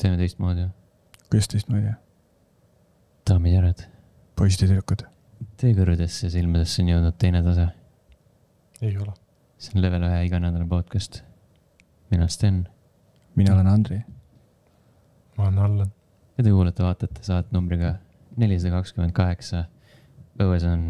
teeme teistmoodi või? kuidas teistmoodi? daamid ja härrad, poisid ja tüdrukud. teie kõrvadesse ja silmadesse on jõudnud teine tase. ei ole. see on level ühe iganädalane podcast. mina olen Sten mina olen Andri. ma olen Allan. ja te kuulate-vaatate saadet numbriga nelisada kakskümmend kaheksa. õues on,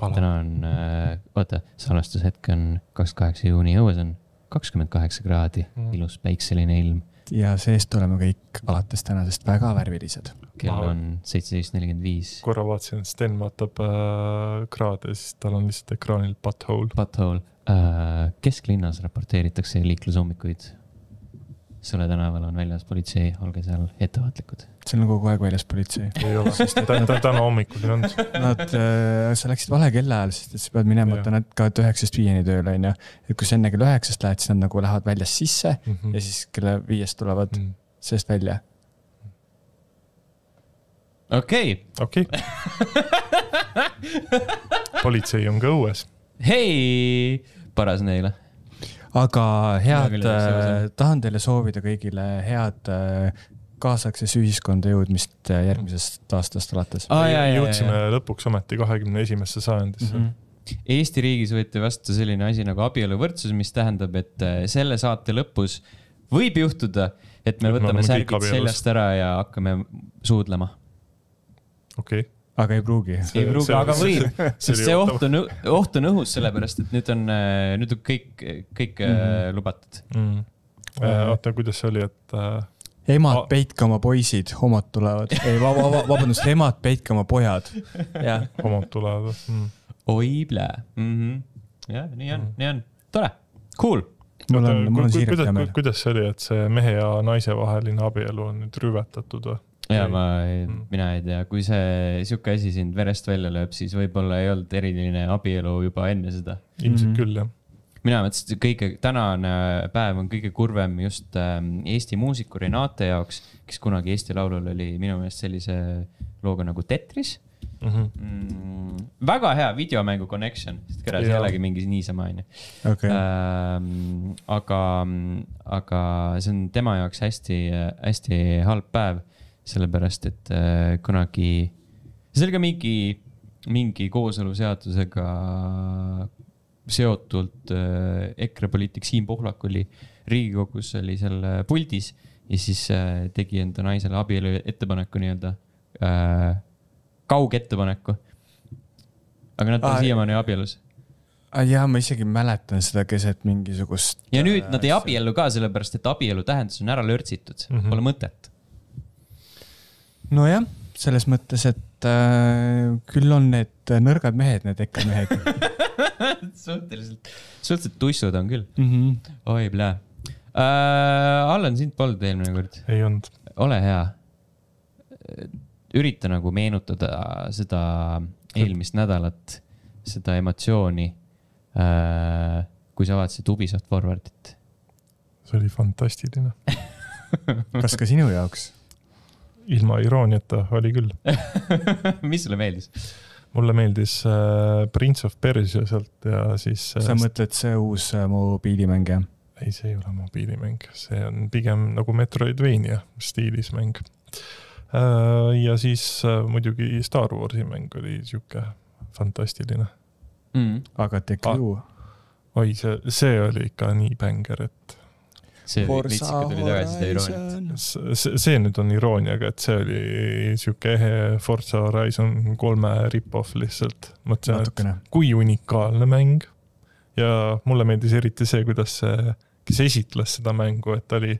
täna on äh,, oota, salvestushetk on kakskümmend kaheksa juuni, õues on kakskümmend kaheksa kraadi Mm. ilus päikseline ilm. Ja seest oleme kõik alates tänasest väga värvilised. kell Vau. on seitseteist nelikümmend viis. korra vaatasin, et Sten vaatab äh, kraade, siis tal on lihtsalt ekraanil butthole. Butthole äh,, kesklinnas raporteeritakse liiklusummikuid. Sõle tänaval on väljas politsei, olge seal ettevaatlikud. seal on kogu aeg väljas politsei. ei ole, täna, täna hommikul ei olnud. Nad äh,, sa läksid vale kellaajal, sest et sa pead minema, nad käivad üheksast viieni tööl, onju. et kui sa enne kella üheksast lähed, siis nad nagu lähevad väljast sisse ja siis kella viiest tulevad Mm. seest välja. okei okei. politsei on ka õues. hei, paras neile. Aga head tahan teile soovida kõigile head äh, kaasaegses ühiskonda jõudmist äh, järgmisest aastast alates. Jaa, jõudsime lõpuks ometi kahekümne esimesse sajandisse mm. Eesti riigis võeti vastu selline asi nagu abieluvõrdsus, mis tähendab, et äh, selle saate lõpus võib juhtuda, et me võtame särgid seljast ära ja hakkame suudlema. -hmm. okei okay.. Aga ei pruugi. ei pruugi, aga võib, sest see oht on, oht on õhus, sellepärast et nüüd on, nüüd on kõik, kõik mm Mhm. -hmm. lubatud. mm.. Äh. oota, kuidas see oli, et äh, emad A-, peitke oma poisid, homod tulevad. ei, vabandust, emad, peitke oma pojad. homod tulevad mm.? oi plää mm. -hmm. jah, nii on, nii on, tore, cool. mul on, mul on siiralt hea kuidas meel,. kuidas see oli, et see mehe ja naise vaheline abielu on nüüd rüvetatud või? Ja Ei. ma Mm., mina ei tea, kui see sihuke asi sind verest välja lööb, siis võib-olla ei olnud eriline abielu juba enne seda. ilmselt Mhm. küll jah. mina mõtlesin, et kõige, tänane päev on kõige kurvem just ähm, Eesti muusiku Renate jaoks, kes kunagi Eesti Laulul oli minu meelest sellise looga nagu Tetris Mhm. mm,. väga hea videomängu connection, sest see ei olegi mingi niisama, onju. okei, Ähm, aga, aga see on tema jaoks hästi, hästi halb päev, sellepärast et äh, kunagi, see oli ka mingi, mingi kooseluseadusega seotult äh, EKRE poliitik Siim Pohlak oli Riigikogus, oli seal äh, puldis ja siis tegi enda naisele abielu ettepaneku nii-öelda äh,, kaugettepaneku. aga nad on Aa, siiamaani abielus jaa, ma isegi mäletan seda keset mingisugust. ja nüüd nad ei abiellu ka sellepärast, et abielu tähendus on ära lörtsitud mm. -hmm. pole mõtet. nojah, selles mõttes, et äh, küll on need nõrgad mehed, need EKRE mehed suhteliselt, suhteliselt tussud on küll. mm. -hmm. oi, plää äh,. Allan, sind polnud eelmine kord, ei olnud. ole hea. ürita nagu meenutada seda eelmist nädalat, seda emotsiooni äh,. kui sa vaatasid Ubisoft Forwardit. see oli fantastiline. kas ka sinu jaoks? Ilma irooniata oli küll. mis sulle meeldis? mulle meeldis äh, Prince of Persia sealt ja siis äh, sa. mõtled see uus äh, mobiilimäng jah? ei, see ei ole mobiilimäng, see on pigem nagu Metroidvania stiilis mäng. ja siis muidugi Star Warsi mäng oli sihuke fantastiline. Mm. aga TQ ah.. oi, see, see oli ikka nii bängar, et see Vitsika tuli tagasi seda irooniat. see, see nüüd on irooniaga, et see oli sihuke ehe Forza Horizon kolme rip-off lihtsalt. mõtlesin, et kui unikaalne mäng ja mulle meeldis eriti see, kuidas see, kes esitles seda mängu, et ta oli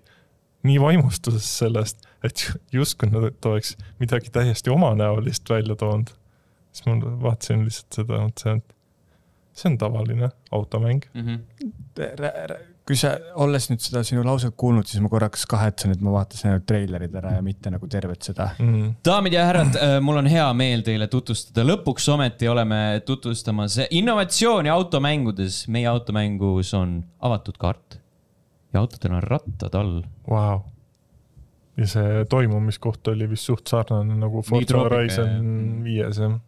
nii vaimustuses sellest, et justkui nad oleks midagi täiesti omanäolist välja toonud. siis ma vaatasin lihtsalt seda, mõtlesin, et see on tavaline automäng. Mm -hmm. Kui sa, olles nüüd seda sinu lauset kuulnud, siis ma korraks kahetsen, et ma vaatasin ainult treilerid ära ja mitte nagu tervet seda. Mm. daamid ja härrad, mul on hea meel teile tutvustada, lõpuks ometi oleme tutvustamas innovatsiooni automängudes. meie automängus on avatud kaart ja autodel on rattad all. Wow. ja see toimumiskoht oli vist suht sarnane nagu Forza Horizon viies jah.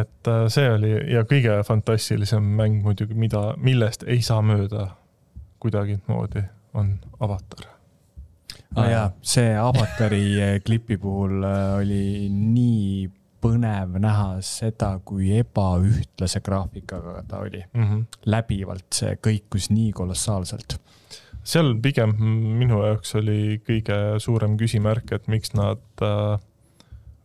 Et äh, see oli ja kõige fantastilisem mäng muidugi, mida, millest ei saa mööda kuidagimoodi, on Avatar. aa jaa, see avatari eh, klipi puhul eh, oli nii põnev näha seda, kui ebaühtlase graafikaga ta oli. mm. -hmm. läbivalt see kõikus nii kolossaalselt. seal pigem minu jaoks oli kõige suurem küsimärk, et miks nad äh,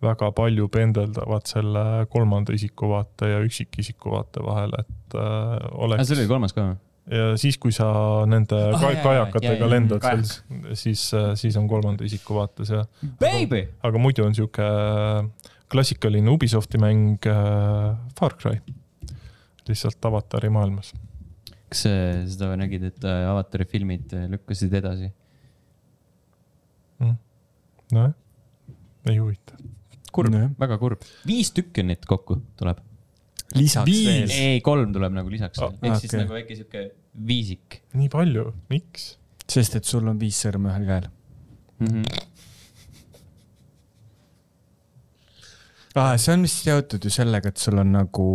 väga palju pendeldavad selle kolmanda isiku vaate ja üksikisiku vaate vahel, et äh, oleks see oli kolmas ka või? ja siis, kui sa nende Ah, ka kajakatega jaa, lendad kajak. seal, siis, siis on kolmanda isiku vaates ja, Baby. aga muidu on sihuke klassikaline Ubisofti mäng äh, Far Cry. lihtsalt avatari maailmas. kas äh, seda nägid, et äh, avatari filmid äh, lükkasid edasi? nojah, ei huvita. Kurb Nojah., väga kurb. viis tükki on neid kokku tuleb. lisaks Viis! veel. ei, kolm tuleb nagu lisaks Ah, veel, ehk siis okei. nagu väike sihuke viisik nii palju, miks? sest et sul on viis sõrme ühel käel. mm. -hmm. aa, see on vist seotud ju sellega, et sul on nagu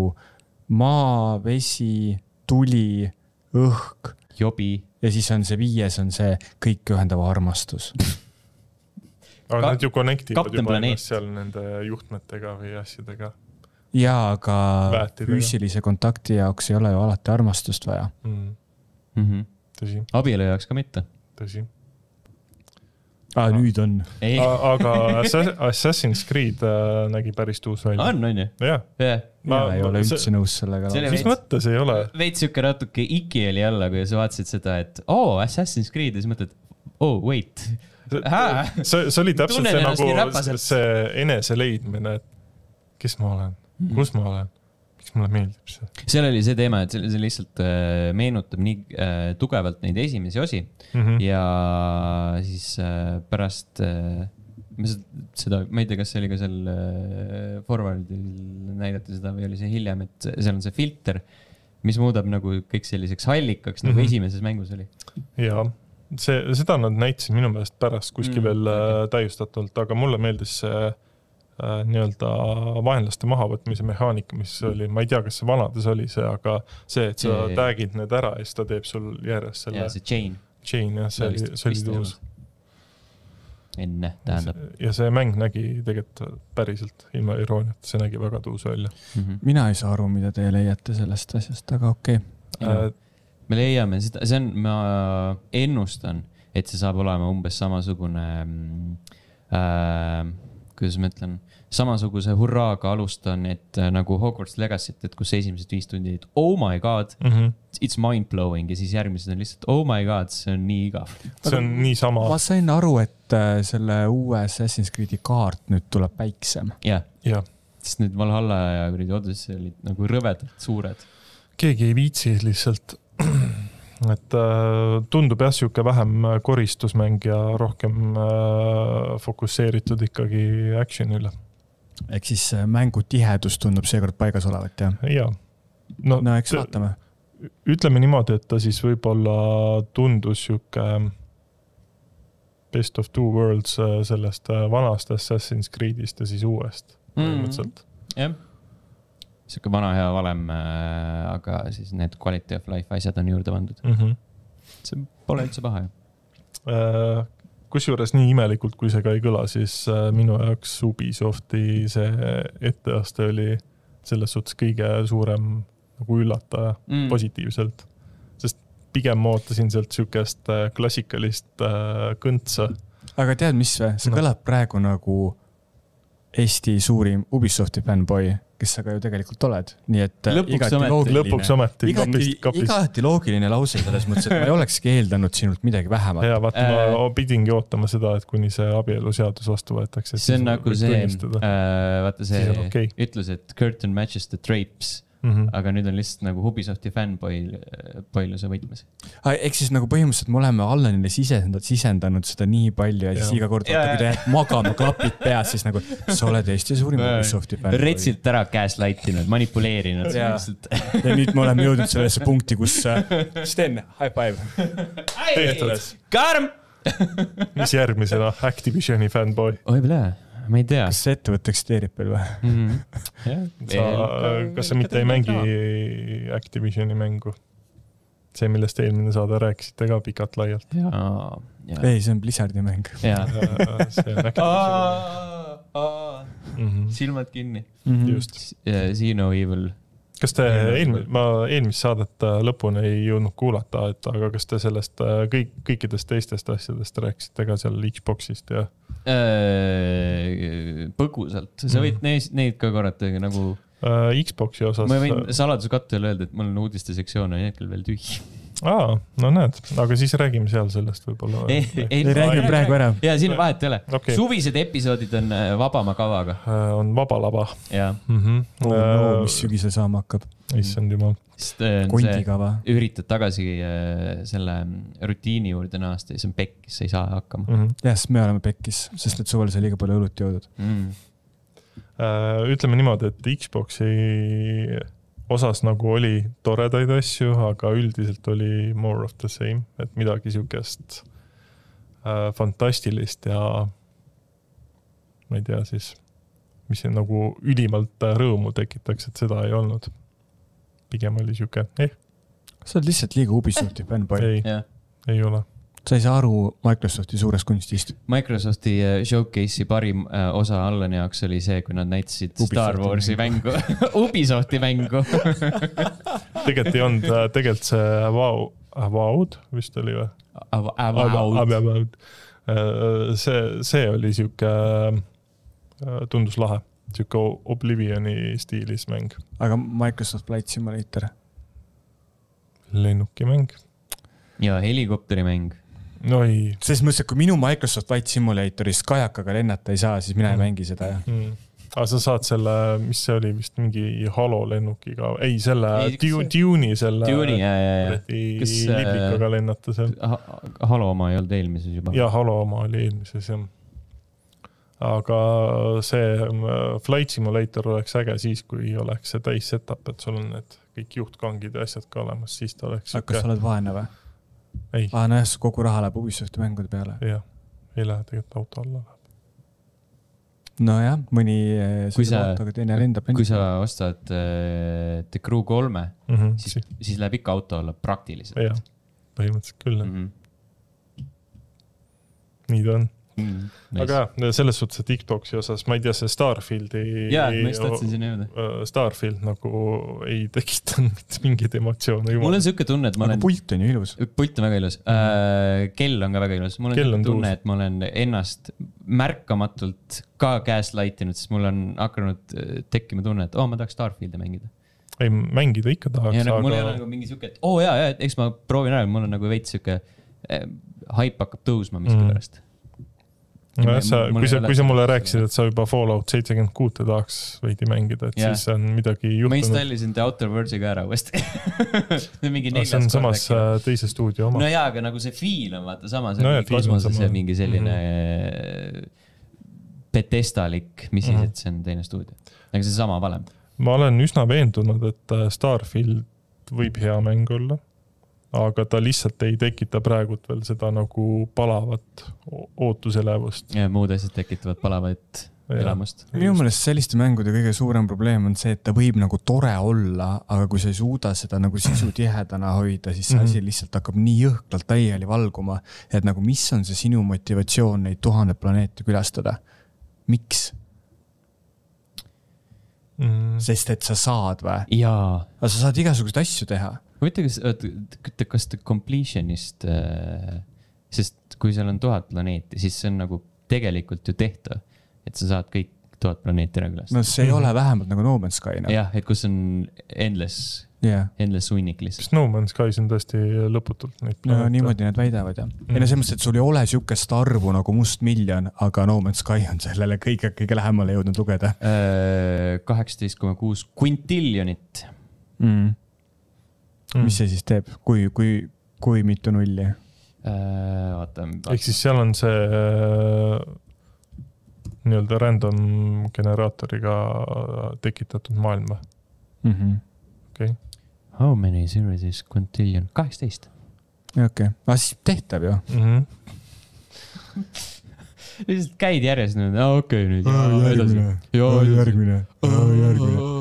maa, vesi, tuli, õhk jobi. ja siis on see viies on see kõike ühendav armastus. aga Ka- nad ju connect ivad juba ennast seal nende juhtmetega või asjadega jaa, aga Väetidega. füüsilise kontakti jaoks ei ole ju alati armastust vaja. mm,. Mm -hmm. tõsi, abielu jaoks ka mitte. tõsi. aa, nüüd on. aga Assa- Assassin's Creed äh, nägi päris tuus välja. on, on ju? jah, ma ei ole see- üldse nõus sellega. See mis mõttes ei ole? veits sihuke natuke iki oli alla, kui sa vaatasid seda, et oo oh,, Assassin's Creed ja siis mõtled, oh wait. See, see oli täpselt see nagu see enese-leidmine, et kes ma olen, Mhm. kus ma olen, miks mulle meeldib see. seal oli see teema, et see, lihtsalt äh, meenutab nii äh, tugevalt neid esimesi osi Mhm. ja siis äh, pärast äh, seda, ma ei tea, kas see oli ka seal Forwardil näidati seda või oli see hiljem, et seal on see filter, mis muudab nagu kõik selliseks hallikaks, nagu Mhm. esimeses mängus oli. ja see, seda nad näitasid minu meelest pärast kuskil Mm, mm, veel okay. täiustatult, aga mulle meeldis see äh, nii-öelda vaenlaste mahavõtmise mehaanika, mis oli, ma ei tea, kas see vanades oli see, aga see, et sa See- tag'id need ära ja siis ta teeb sul järjest selle ja see chain. chain jah, see oli, see oli tuus. enne, tähendab. ja see mäng nägi tegelikult päriselt ilma irooniata, see nägi väga tuus välja Mm -hmm. mina ei saa aru, mida te leiate sellest asjast, aga okei okay.. äh,. Me leiame seda, see on, ma ennustan, et see saab olema umbes samasugune mm, äh,, kuidas ma ütlen, samasuguse hurraaga alustan, et äh, nagu Hogwarts Legacy't, et kus esimesed viis tundi olid oh my god, Mm -hmm. it's mind blowing ja siis järgmised on lihtsalt oh my god, see on nii igav. see on niisama ma sain aru, et äh, selle uue Assassin's Creed'i kaart nüüd tuleb väiksem. jah, jah, sest need Valhalla ja kuradi Odyssey olid nagu rõvedalt suured. keegi ei viitsi lihtsalt. et äh, tundub jah, sihuke vähem koristusmäng ja rohkem äh, fokusseeritud ikkagi action'ile ehk siis äh, mängu tihedus tundub seekord paigas olevat, jah? ja no, no eks vaatame. ütleme niimoodi, et ta siis võib-olla tundus sihuke best of two worlds äh, sellest äh, vanast Assassin's Creed'ist ja siis uuest põhimõtteliselt. jah, sihuke vana hea valem äh,, aga siis need quality of life asjad on juurde pandud. Mm -hmm. see pole üldse paha ju. Äh, kusjuures nii imelikult, kui see ka ei kõla, siis äh, minu jaoks Ubisofti see etteaste oli selles suhtes kõige suurem nagu üllataja mm. positiivselt. sest pigem ma ootasin sealt sihukest klassikalist kõntsa. aga tead, mis või, see No. kõlab praegu nagu Eesti suurim Ubisofti fännboi, kes sa ka ju tegelikult oled, nii et äh, Lõpuks ometi. igati igati loogiline lause selles mõttes, et ma ei olekski eeldanud sinult midagi vähemat. ja vaata, Äh, ma pidingi ootama seda, et kuni see abieluseadus vastu võetakse. see on nagu see, vaata see on okei. ütlus, et curtain matches the drapes, mm. -hmm. aga nüüd on lihtsalt nagu Ubisofti fännboi, poiluse võtmes. ehk siis nagu põhimõtteliselt me oleme Allanile sisendanud, sisendanud seda nii palju ja siis Jah. iga kord, Ja, vaata kui ta jääb magama, klapid peas, siis nagu sa oled Eesti suurim Ubisofti fännboi. retsilt ära gaslight inud, manipuleerinud ja nüüd me oleme jõudnud sellesse punkti, kus äh, Sten, high five. tehtud. karm. mis järgmisena, Activisioni fännboi. oi, plee, ma ei tea. kas see ettevõte eksisteerib veel või? sa, kas sa mitte ei mängi Activisioni mängu? see, millest eelmine saade rääkisite ka pikalt-laialt. ei, see on Blizzardi mäng ja. see on äkki. Mhm. silmad kinni. mm. just. See no evil. Kas te eelmine, ma eelmist saadet äh, lõpuni ei jõudnud kuulata, et aga kas te sellest äh, kõik, kõikidest teistest asjadest rääkisite ka seal Xbox'ist ja? Äh, põgusalt, sa võid neid, neid ka korrata, nagu Xbox'i osas. ma võin saladuskattele öelda, et mul on uudistesektsioon on hetkel veel tühi. aa, no näed, aga siis räägime seal sellest võib-olla. ei, ei räägi praegu ära. ja siin vahet ei ole Okei. suvised episoodid on äh, vabama kavaga Äh, on Vaba Laba ja mm. -hmm. oh no, mis sügisel saama hakkab. issand jumal. äh, kondikava. üritad tagasi äh, selle rutiini juurde naasta ja see on pekkis, sa ei saa hakkama Mm -hmm. jah, sest me oleme pekkis, sest et suvel sai liiga palju õlut joodud. mm.. Äh, ütleme niimoodi, et Xbox'i osas nagu oli toredaid asju, aga üldiselt oli more of the same, et midagi siukest äh, fantastilist ja ma ei tea siis, mis nagu ülimalt rõõmu tekitaks, et seda ei olnud. pigem oli siuke, eh, sa oled lihtsalt liiga Ubisofti fänn, poiss. ei, jah, ei ole. Sa ei saa aru Microsofti suurest kunstist. Microsofti äh, showcase'i parim äh, osa Allani jaoks oli see, kui nad näitasid Ubisofti Star Warsi mängu, Ubisofti mängu. tegelikult ei olnud, tegelikult see Avowed, Avowed vist oli või? Avowed. see, see oli sihuke, tundus lahe, sihuke Oblivioni stiilis mäng, aga Microsoft Flight Simulator. lennukimäng. ja helikopterimäng. No ei selles mõttes, et kui minu Microsoft Flight Simulatoris kajakaga lennata ei saa, siis mina ei Mm. mängi seda jah. mm.. aga sa saad selle, mis see oli vist mingi Halo lennukiga, ei selle Ei, Dune, Dune'i selle. Tune'i ja, ja, ja. Kas, äh, liblikaga lennata seal. Halo oma ei olnud eelmises juba. ja Halo oma oli eelmises jah. aga see äh, Flight Simulator oleks äge siis, kui oleks see täis setup, et sul on need kõik juhtkangid ja asjad ka olemas, siis ta oleks kas sa oled vaene või? ei, aa, nojah, siis kogu raha läheb Ubisofti mängude peale. jah, ei lähe tegelikult auto alla. nojah, mõni eh, Kui sa- teine lendab. kui sa ostad äh, The Crew kolme, siis, siis läheb ikka auto alla praktiliselt jah, põhimõtteliselt küll jah, mm. nii ta on. -hmm. aga jah, selles suhtes, et Xbox'i osas, ma ei tea, see Starfieldi. jaa, ma just tahtsin sinna jõuda. Starfield nagu ei tekitanud mitte mingeid emotsioone, mul on. sihuke tunne, et ma aga olen, pult on ju ilus. pult on väga ilus äh,, kell on ka väga ilus, mul on sihuke tunne, et ma olen ennast märkamatult ka gaslight inud, sest mul on hakanud äh, tekkima tunne, et oo oh,, ma tahaks Starfieldi mängida. ei, mängida ikka tahaks, ja nagu, mul ei ole aga nagu mingi sihuke, et oo oh, jaa, jaa, eks ma proovin ära, mul on nagu veits sihuke äh, haip hakkab tõusma miskipärast mm.. nojah, sa, kui sa, kui sa mulle rääkisid, et sa juba Fallout seitsekümmend kuute tahaks veidi mängida, et Jah. siis on midagi ma juhtunud. installisin The Outer Worlds'i ka ära uuesti mingi see neljas on kord samas äkki. äh, teise stuudio oma no jaa, aga nagu see feel on vaata sama, see No on jaa, mingi on kosmoses ja mingi selline mm. Betestalik, mis siis, Mhm. et see on teine stuudio. aga see sama valem. ma olen üsna veendunud, et äh, Starfield võib hea mäng olla, aga ta lihtsalt ei tekita praegult veel seda nagu palavat ootuselevust. muud asjad tekitavad palavat elamust. minu meelest selliste mängude kõige suurem probleem on see, et ta võib nagu tore olla, aga kui sa ei suuda seda nagu sisu tihedana hoida, siis see Mhm. asi lihtsalt hakkab nii jõhkralt laiali valguma, et nagu mis on see sinu motivatsioon neid tuhandet planeete külastada? miks? Mm. sest et sa saad või? aga sa saad igasuguseid asju teha. huvitav, kas, oota, kas ta completion'ist äh,, sest kui seal on tuhat planeeti, siis see on nagu tegelikult ju tehtav, et sa saad kõik tuhat planeeti ära külastada no see ei ole vähemalt nagu No Man's Sky noh. jah, et kus on endless, jah, endless hunnik lihtsalt. sest No Man's Skies on tõesti lõputult neid no niimoodi nad väidavad jah. ei no selles mõttes, et sul ei ole sihukest arvu nagu mustmiljon, aga No Man's Sky on sellele kõige, kõige lähemale jõudnud lugeda Äh, kaheksateist koma kuus kvintiljonit. mm.. Mm. mis see siis teeb, kui, kui, kui mitu nulli? Äh, oota, ehk siis seal on see äh, nii-öelda random generaatoriga tekitatud maailm või? mm. -hmm. okei okay., how many zeros is quintillion? kaheksateist. okei okay., aga siis tehtav ju. mm. -hmm. lihtsalt käid järjest nüüd, okei okay, nüüd järgmine, järgmine, järgmine.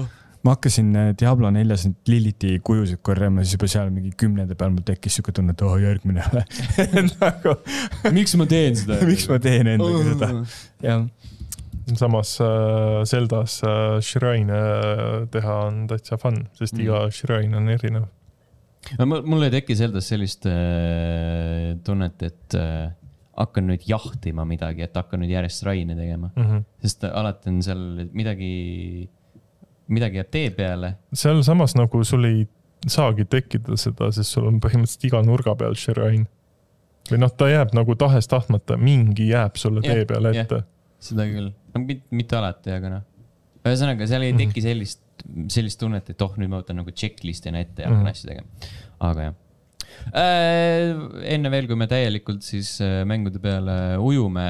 Ma hakkasin äh, Diablo neljas nüüd Liliti kujusid korjama, siis juba seal mingi kümnenda peal mul tekkis siuke tunne, et oo järgmine nagu miks ma teen seda miks ma teen endaga seda, jah. samas äh, Zeldas äh, Shrine äh, teha on täitsa fun, sest Mm. iga shrine on erinev. mul mul ei teki selles sellist äh, tunnet, et äh, hakkan nüüd jahtima midagi, et hakkan nüüd järjest raine tegema, Mm -hmm. sest alati on seal midagi, midagi jääb tee peale. sealsamas nagu sul ei saagi tekkida seda, sest sul on põhimõtteliselt iga nurga peal shrine. või noh, ta jääb nagu tahes-tahtmata, mingi jääb sulle Jah, tee peale ette. seda küll, no mitte, alati, aga noh. ühesõnaga, seal ei teki sellist, sellist tunnet, et oh, nüüd ma võtan nagu checklist'ina ette ja hakkan Mhm. asju tegema. aga jah. Enne veel, kui me täielikult siis äh, mängude peale ujume,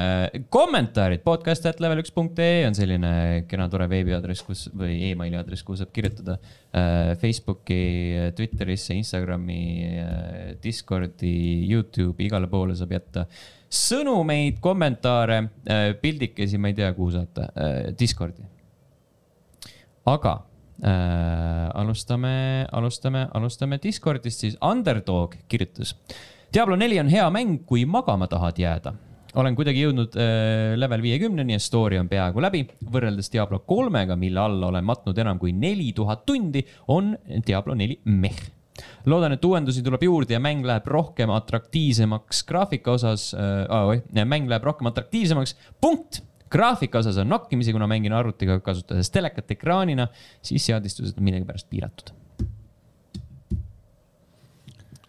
kommentaarid podcast.level1.ee on selline kena tore veebiaadress, kus või emaili aadress, kuhu saab kirjutada äh, Facebooki, Twitterisse, Instagrami, Discordi, Youtube'i, igale poole saab jätta sõnumeid, kommentaare, pildikesi, ma ei tea, kuhu saata, Discordi. aga äh, alustame, alustame, alustame Discordist siis. Underdog kirjutas. Diablo neli on hea mäng, kui magama tahad jääda. olen kuidagi jõudnud äh, level viiekümneni ja story on peaaegu läbi. võrreldes Diablo kolmega, mille alla olen matnud enam kui neli tuhat tundi, on Diablo neli meh loodan, et uuendusi tuleb juurde ja mäng läheb rohkem atraktiivsemaks graafika osas äh,. oih, mäng läheb rohkem atraktiivsemaks, punkt. Graafika osas on nokkimisi, kuna mängin arvutiga kasutades telekat ekraanina, siis seadistused on millegipärast piiratud.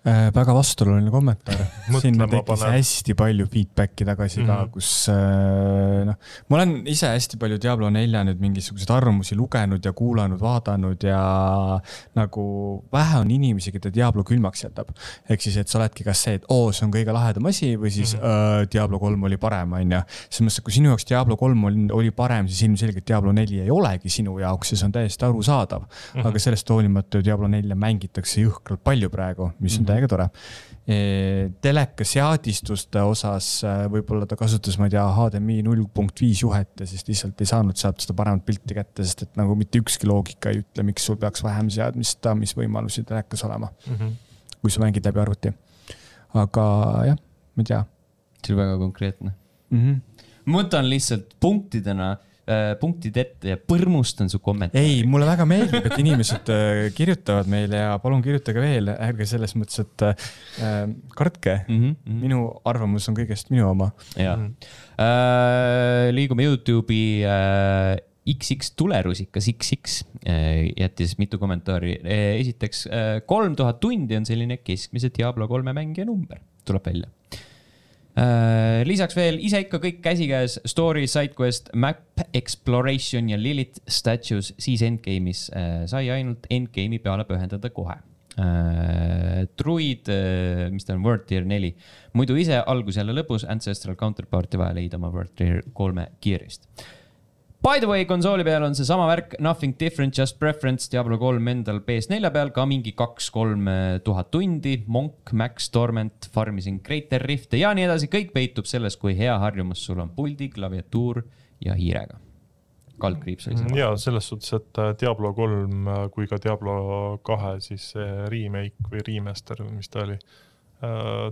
Äh, väga vastuoluline kommentaar. sinna tekkis hästi palju feedback'i tagasi mm -hmm. ka, Mhm. kus äh, noh, ma olen ise hästi palju Diablo nelja nüüd mingisuguseid arvamusi lugenud ja kuulanud, vaadanud ja nagu vähe on inimesi, keda Diablo külmaks jätab. ehk siis, et sa oledki kas see, et oo, see on kõige lahedam asi või siis mm -hmm. Diablo kolm oli parem, onju. selles mõttes, et kui sinu jaoks Diablo kolm oli, oli parem, siis ilmselgelt Diablo neli ei olegi sinu jaoks ja see on täiesti arusaadav mm. -hmm. aga sellest hoolimata ju Diablo nelja mängitakse jõhkralt palju praegu, mis on täiega tore. teleka seadistuste osas äh, võib-olla ta kasutas, ma ei tea, HDMI null punkt viis juhet ja siis lihtsalt ei saanud sealt seda paremat pilti kätte, sest et nagu mitte ükski loogika ei ütle, miks sul peaks vähem seadmistamisvõimalusi telekas olema, kui sa mängid läbi arvuti. aga jah, ma ei tea see oli väga konkreetne. mm. -hmm. ma võtan lihtsalt punktidena punktid ette ja põrmustan su kommentaari. ei, mulle väga meeldib, et inimesed äh, kirjutavad meile ja palun kirjutage veel, ärge selles mõttes, et äh, kartke. mm. -hmm. minu arvamus on kõigest minu oma. ja äh, liigume Youtube'i äh, XX tulerusikas XX äh, jättis mitu kommentaari äh,. esiteks kolm tuhat tundi on selline keskmise Diablo kolme mängija number, tuleb välja äh,. Lisaks veel ise ikka kõik käsikäes story, sidequest, map exploration ja Lilith statues, siis endgame'is äh, sai ainult endgame'i peale pühendada kohe äh, Druid äh,, mis ta on, World Tier neli. muidu ise algus jälle lõpus, Ancestral Counterpart'i vaja leida oma World Tier kolme kiirist. By the way, konsooli peal on seesama värk, nothing different, just preference, Diablo kolm endal PS4 peal ka mingi kaks-kolm tuhat tundi, Monk, Max, Torment, farmisin Greater Rift'e ja nii edasi, kõik peitub selles, kui hea harjumus sul on puldi, klaviatuur ja hiirega. kaldkriips oli see. ja selles suhtes, et äh, Diablo kolm äh, kui ka Diablo kahe siis see remake või remaster, mis ta oli,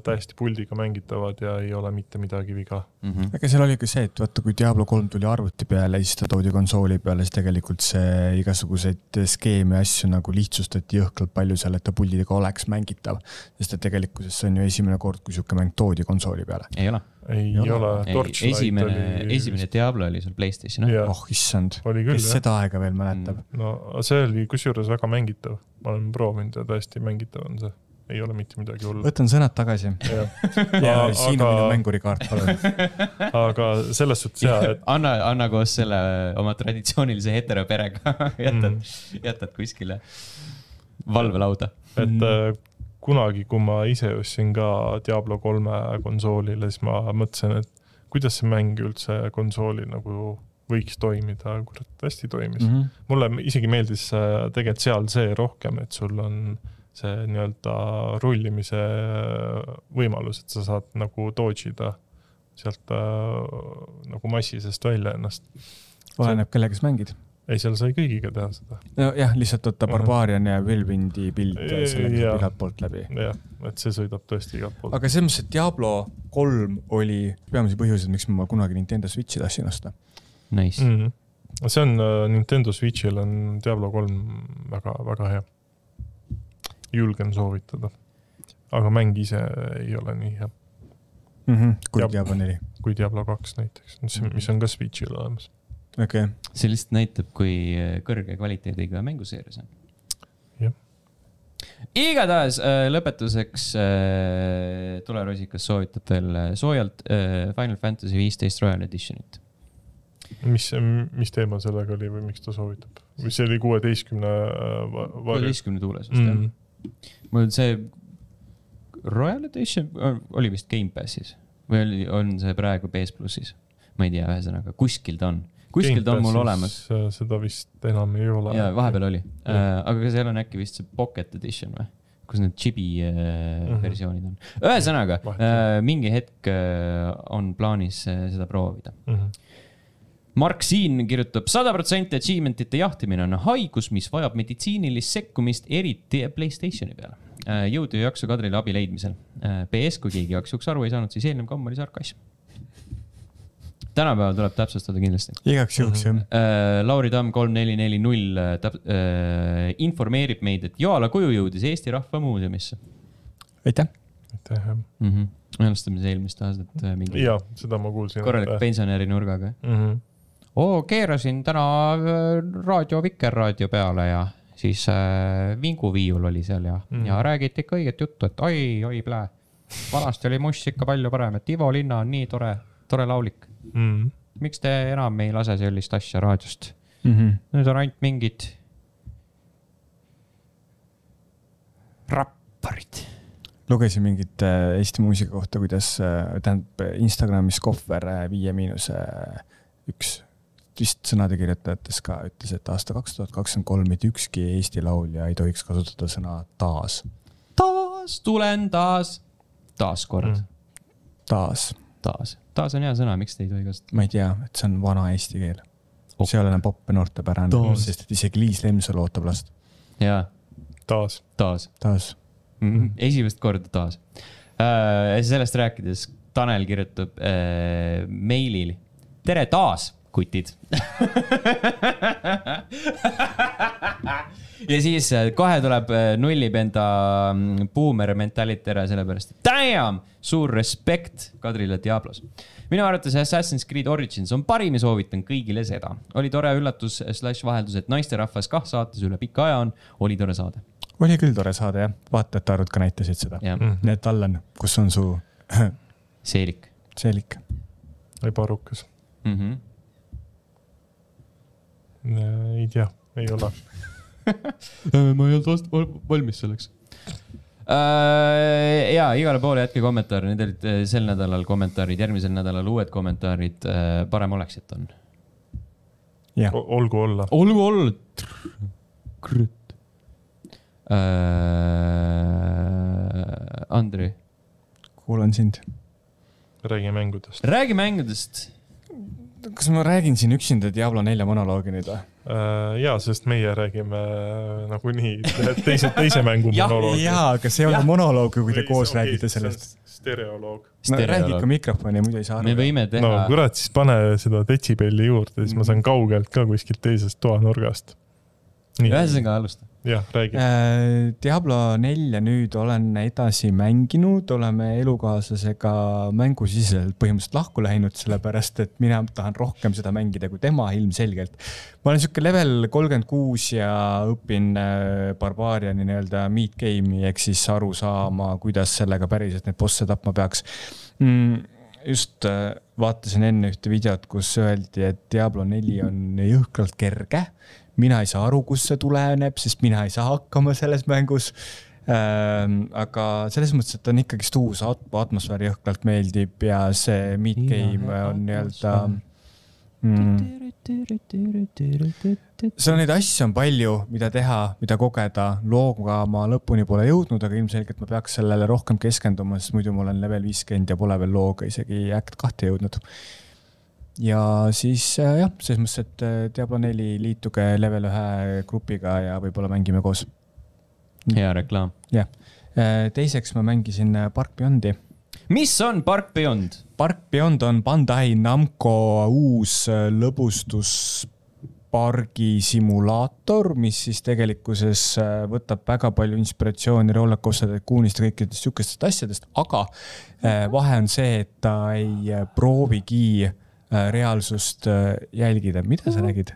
täiesti puldiga mängitavad ja ei ole mitte midagi viga. Mm -hmm. aga seal oli ka see, et vaata, kui Diablo kolm tuli arvuti peale ja siis ta toodi konsooli peale, siis tegelikult see igasuguseid skeeme ja asju nagu lihtsustati jõhkralt palju seal, et ta puldiga oleks mängitav. sest et tegelikkuses see on ju esimene kord, kui sihuke mäng toodi konsooli peale. ei ole. ei ole. ole. esimene, esimene Diablo oli sul Playstationil. Jah. oh issand, oli kes jah. seda aega veel mäletab mm.? no see oli kusjuures väga mängitav, ma olen proovinud ja tõesti mängitav on see, ei ole mitte midagi hullu. võtan sõnad tagasi ja Aga- siin on minu mängurikaart, palun. aga selles suhtes ja, et anna, anna koos selle oma traditsioonilise heteroperega, jätad mm., jätad kuskile valvelauda. et äh, kunagi, kui ma ise ostsin ka Diablo kolme konsoolile, siis ma mõtlesin, et kuidas see mäng üldse konsoolil nagu võiks toimida, kurat hästi toimis mm. -hmm. mulle isegi meeldis äh, tegelikult seal see rohkem, et sul on see nii-öelda rullimise võimalus, et sa saad nagu dodge ida sealt äh, nagu massi seest välja ennast. oleneb, kellega sa mängid. ei, seal sai kõigiga teha seda. nojah, lihtsalt võtta Mhm. Barbarian ja Whirlwindi pilt Jaa. sellega igalt poolt läbi. jah, et see sõidab tõesti igalt poolt. aga selles mõttes, et Diablo kolm oli peamisi põhjuseid, miks ma kunagi Nintendo Switchi tahtsin osta. Nice. mm. -hmm. see on äh, Nintendo Switch'il on Diablo kolm väga, väga hea. Julgen soovitada. aga mäng ise ei ole nii hea kui Jah. Diablo neli, kui Diablo kaks näiteks, mis, mis on ka Switch'il olemas. okei okay.. see lihtsalt näitab, kui äh, kõrge kvaliteediga mänguseeria see on. Jah. igatahes äh, lõpetuseks äh, tulerosikas soovitab veel äh, soojalt Final Fantasy viisteist Royal Editionit. mis, mis teema sellega oli või miks ta soovitab? või see oli kuueteistkümne kuueteistkümne tuules vist jah Mm. Mul see Royal Edition äh, oli vist Gamepassis või oli, on see praegu PS plussis? ma ei tea, ühesõnaga kuskil ta on, kuskil ta on mul olemas. seda vist enam ei ole. ja vahepeal oli, Jah. aga seal on äkki vist see Pocket Edition või? kus need chibi äh, Mhm. versioonid on. ühesõnaga äh, mingi hetk äh, on plaanis äh, seda proovida. mm. -hmm. Mark Siin kirjutab, sada protsenti achievement'ite jahtimine on haigus, mis vajab meditsiinilist sekkumist, eriti Playstationi peal. jõudu ja jaksu Kadrile abi leidmisel. PS, kui keegi igaks juhuks aru ei saanud, siis eelnev kamm oli sarkasm. tänapäeval tuleb täpsustada kindlasti. igaks juhuks jah. Lauri Tamm kolm neli neli null informeerib meid, et Joala kuju jõudis Eesti Rahva Muuseumisse aitäh. aitäh jah. mm. -hmm. mälestame see eelmist aastat äh, mingi ja seda ma kuulsin. korraliku pensionäri nurgaga. mm. -hmm. oo, keerasin täna äh, raadio Vikerraadio peale ja siis äh, Vingu viiul oli seal ja mm., ja räägiti ikka õiget juttu, et oi, oi plää. vanasti oli muss ikka palju parem, et Ivo Linna on nii tore, tore laulik. Mm -hmm. miks te enam ei lase sellist asja raadiost? Mhm. Need on ainult mingid rapparid. lugesin mingit äh, Eesti muusika kohta, kuidas, tähendab Instagramis kohver äh, Viie Miinuse äh, üks vist sõnade kirjutajatest ka ütles, et aasta kaks tuhat kakskümmend kolm mitte ükski Eesti laulja ei tohiks kasutada sõna taas, taas tulen taas, taaskord Mm. mm., taas. taas, taas on hea sõna, miks te ei tohi kasutada? ma ei tea, et see on vana eesti keel Ok. see ei ole enam popp ja noortepärane Taas., sest et isegi Liis Lemsalu ootab last. jaa, taas. taas taas. mm. -hmm. esimest korda taas äh,. sellest rääkides, Tanel kirjutab äh, meilil. tere taas, kutid ja siis äh, kohe tuleb, nullib enda mm, buumer mentality ära, sellepärast et damn, suur respekt Kadrile Diablos. minu arvates Assassin's Creed Origins on parim ja soovitan kõigile seda. oli tore üllatus slaš vaheldus, et naisterahvas kah saates üle pika aja on, oli tore saade. oli küll tore saade jah, vaatajate arvud ka näitasid seda. Mm. nii et Allan, kus on su seelik seelik? ebarukas. mm. -hmm. Ei tea, ei ole. ma ei olnud vast- valmis selleks. ja igale poole jätke kommentaare, need olid äh, sel nädalal kommentaarid, järgmisel nädalal uued kommentaarid. parem oleks, et on. olgu olla. olgu olla. kurat. Andri, kuulan sind. räägi mängudest. räägi mängudest. Kas ma räägin siin üksinda Diablo nelja monoloogi nüüd või? ja, sest meie räägime nagunii teise, teise mängu Jah, monoloogi. jaa, aga see ei ole monoloog, kui te koos räägite sellest.. stereoloog. no räägi ikka mikrofoni, muidu ei saa me aru. võime no teha, kurat, siis pane seda detsibelli juurde, siis ma saan kaugelt ka kuskilt teisest toanurgast. ühesõnaga alusta. jah, räägi. Äh, Diablo nelja nüüd olen edasi mänginud, oleme elukaaslasega mängusiseselt põhimõtteliselt lahku läinud, sellepärast et mina tahan rohkem seda mängida kui tema ilmselgelt. ma olen sihuke level kolmkümmend kuus ja õpin äh, Barbariani nii-öelda meet game'i ehk siis aru saama, kuidas sellega päriselt neid bosse tapma peaks mm,. just äh, vaatasin enne ühte videot, kus öeldi, et Diablo neli on jõhkralt kerge mina ei saa aru, kust see tuleneb, sest mina ei saa hakkama selles mängus ähm,. aga selles mõttes, et on ikkagist uus at- atmosfäär jõhkralt meeldib ja see meet game on nii-öelda mm,. seal neid asju on palju, mida teha, mida kogeda, looga ma lõpuni pole jõudnud, aga ilmselgelt ma peaks sellele rohkem keskenduma, sest muidu ma olen level viiskümmend ja pole veel looga isegi Act kahte jõudnud. Ja siis äh, jah, selles mõttes, et äh, Diablo neli liituge level ühe grupiga ja võib-olla mängime koos. hea reklaam. jah, teiseks ma mängisin Park Beyondi. mis on Park Beyond? Park Beyond on Bandai Namco uus lõbustus pargi simulaator, mis siis tegelikkuses äh, võtab väga palju inspiratsiooni Rollercoaster Tycoonist ja kõikidest sihukestest asjadest, aga äh, vahe on see, et ta ei äh, proovigi reaalsust jälgida. mida sa räägid?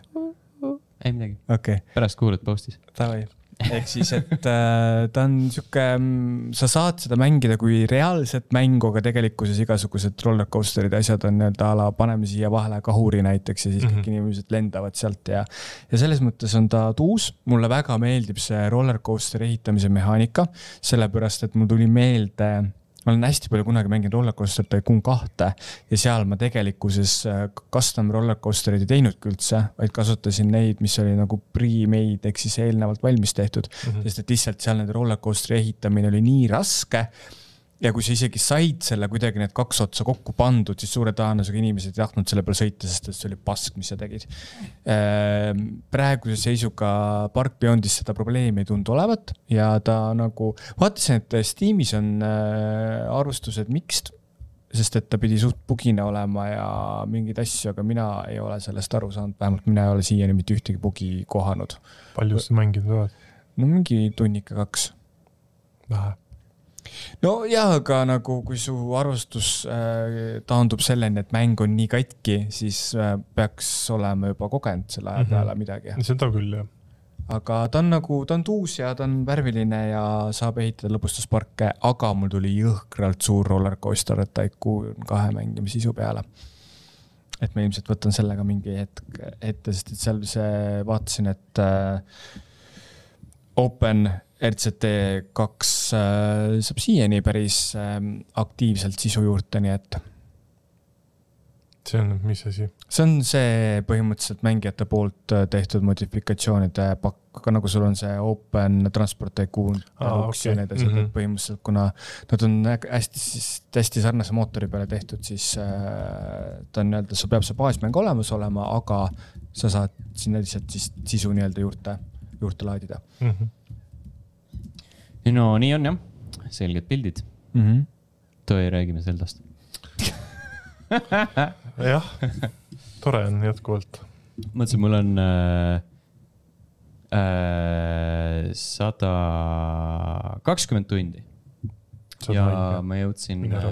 ei midagi. okei okay.. pärast kuulad post'is. Davai ehk siis, et äh, ta on sihuke, mm, sa saad seda mängida kui reaalset mängu, aga tegelikkuses igasugused roller coaster'id ja asjad on nii-öelda a la paneme siia vahele kahuri näiteks ja siis mm -hmm. kõik inimesed lendavad sealt ja. ja selles mõttes on ta tuus, mulle väga meeldib see roller coaster'i ehitamise mehaanika, sellepärast et mul tuli meelde ma olen hästi palju kunagi mänginud Rollercoaster Tycoon kahte ja seal ma tegelikkuses äh, custom rollercoaster'id ei teinudki üldse, vaid kasutasin neid, mis oli nagu pre-made ehk siis eelnevalt valmis tehtud mm. -hmm. sest et lihtsalt seal nende rollercoaster'i ehitamine oli nii raske ja kui sa isegi said selle kuidagi need kaks otsa kokku pandud, siis suure tõenäosusega inimesed ei tahtnud selle peale sõita, sest et see oli pask, mis sa tegid. Ehm, praeguse seisuga Park Beyondis seda probleemi ei tundu olevat ja ta nagu, vaatasin, et Steamis on äh, arvustused mixed, sest et ta pidi suht bugine olema ja mingeid asju, aga mina ei ole sellest aru saanud, vähemalt mina ei ole siiani mitte ühtegi bugi kohanud. palju sa mänginud oled? no mingi tunnika kaks. vähe no jaa, aga nagu kui su arvustus äh, taandub selleni, et mäng on nii katki, siis äh, peaks olema juba kogenud selle aja mm -hmm. peale midagi. seda küll, jah. aga ta on nagu, ta on tuus ja ta on värviline ja saab ehitada lõbustusparke, aga mul tuli jõhkralt suur rollercoaster Tycoon kahe mängimise sisu peale et ma ilmselt võtan sellega mingi hetk ette, sest et seal see, vaatasin, et äh, Open RCT kaks äh, saab siiani päris äh, aktiivselt sisu juurde, nii et. see on mis asi? see on see põhimõtteliselt mängijate poolt äh, tehtud modifikatsioonide pakk, aga nagu sul on see Open Transport Tycoon ah, okay. ja need asjad mm, -hmm. et põhimõtteliselt kuna nad on hästi, hästi sarnase mootori peale tehtud, siis äh, ta on nii-öelda, sul peab see baasmäng olemas olema, aga sa saad sinna lihtsalt siis sisu nii-öelda juurde, juurde laadida mm. -hmm no nii on jah, selged pildid mm. -hmm. tõe räägime Zeldast jah, tore on jätkuvalt. mõtlesin, mul on äh, äh, sada kakskümmend tundi. ja välja. ma jõudsin äh,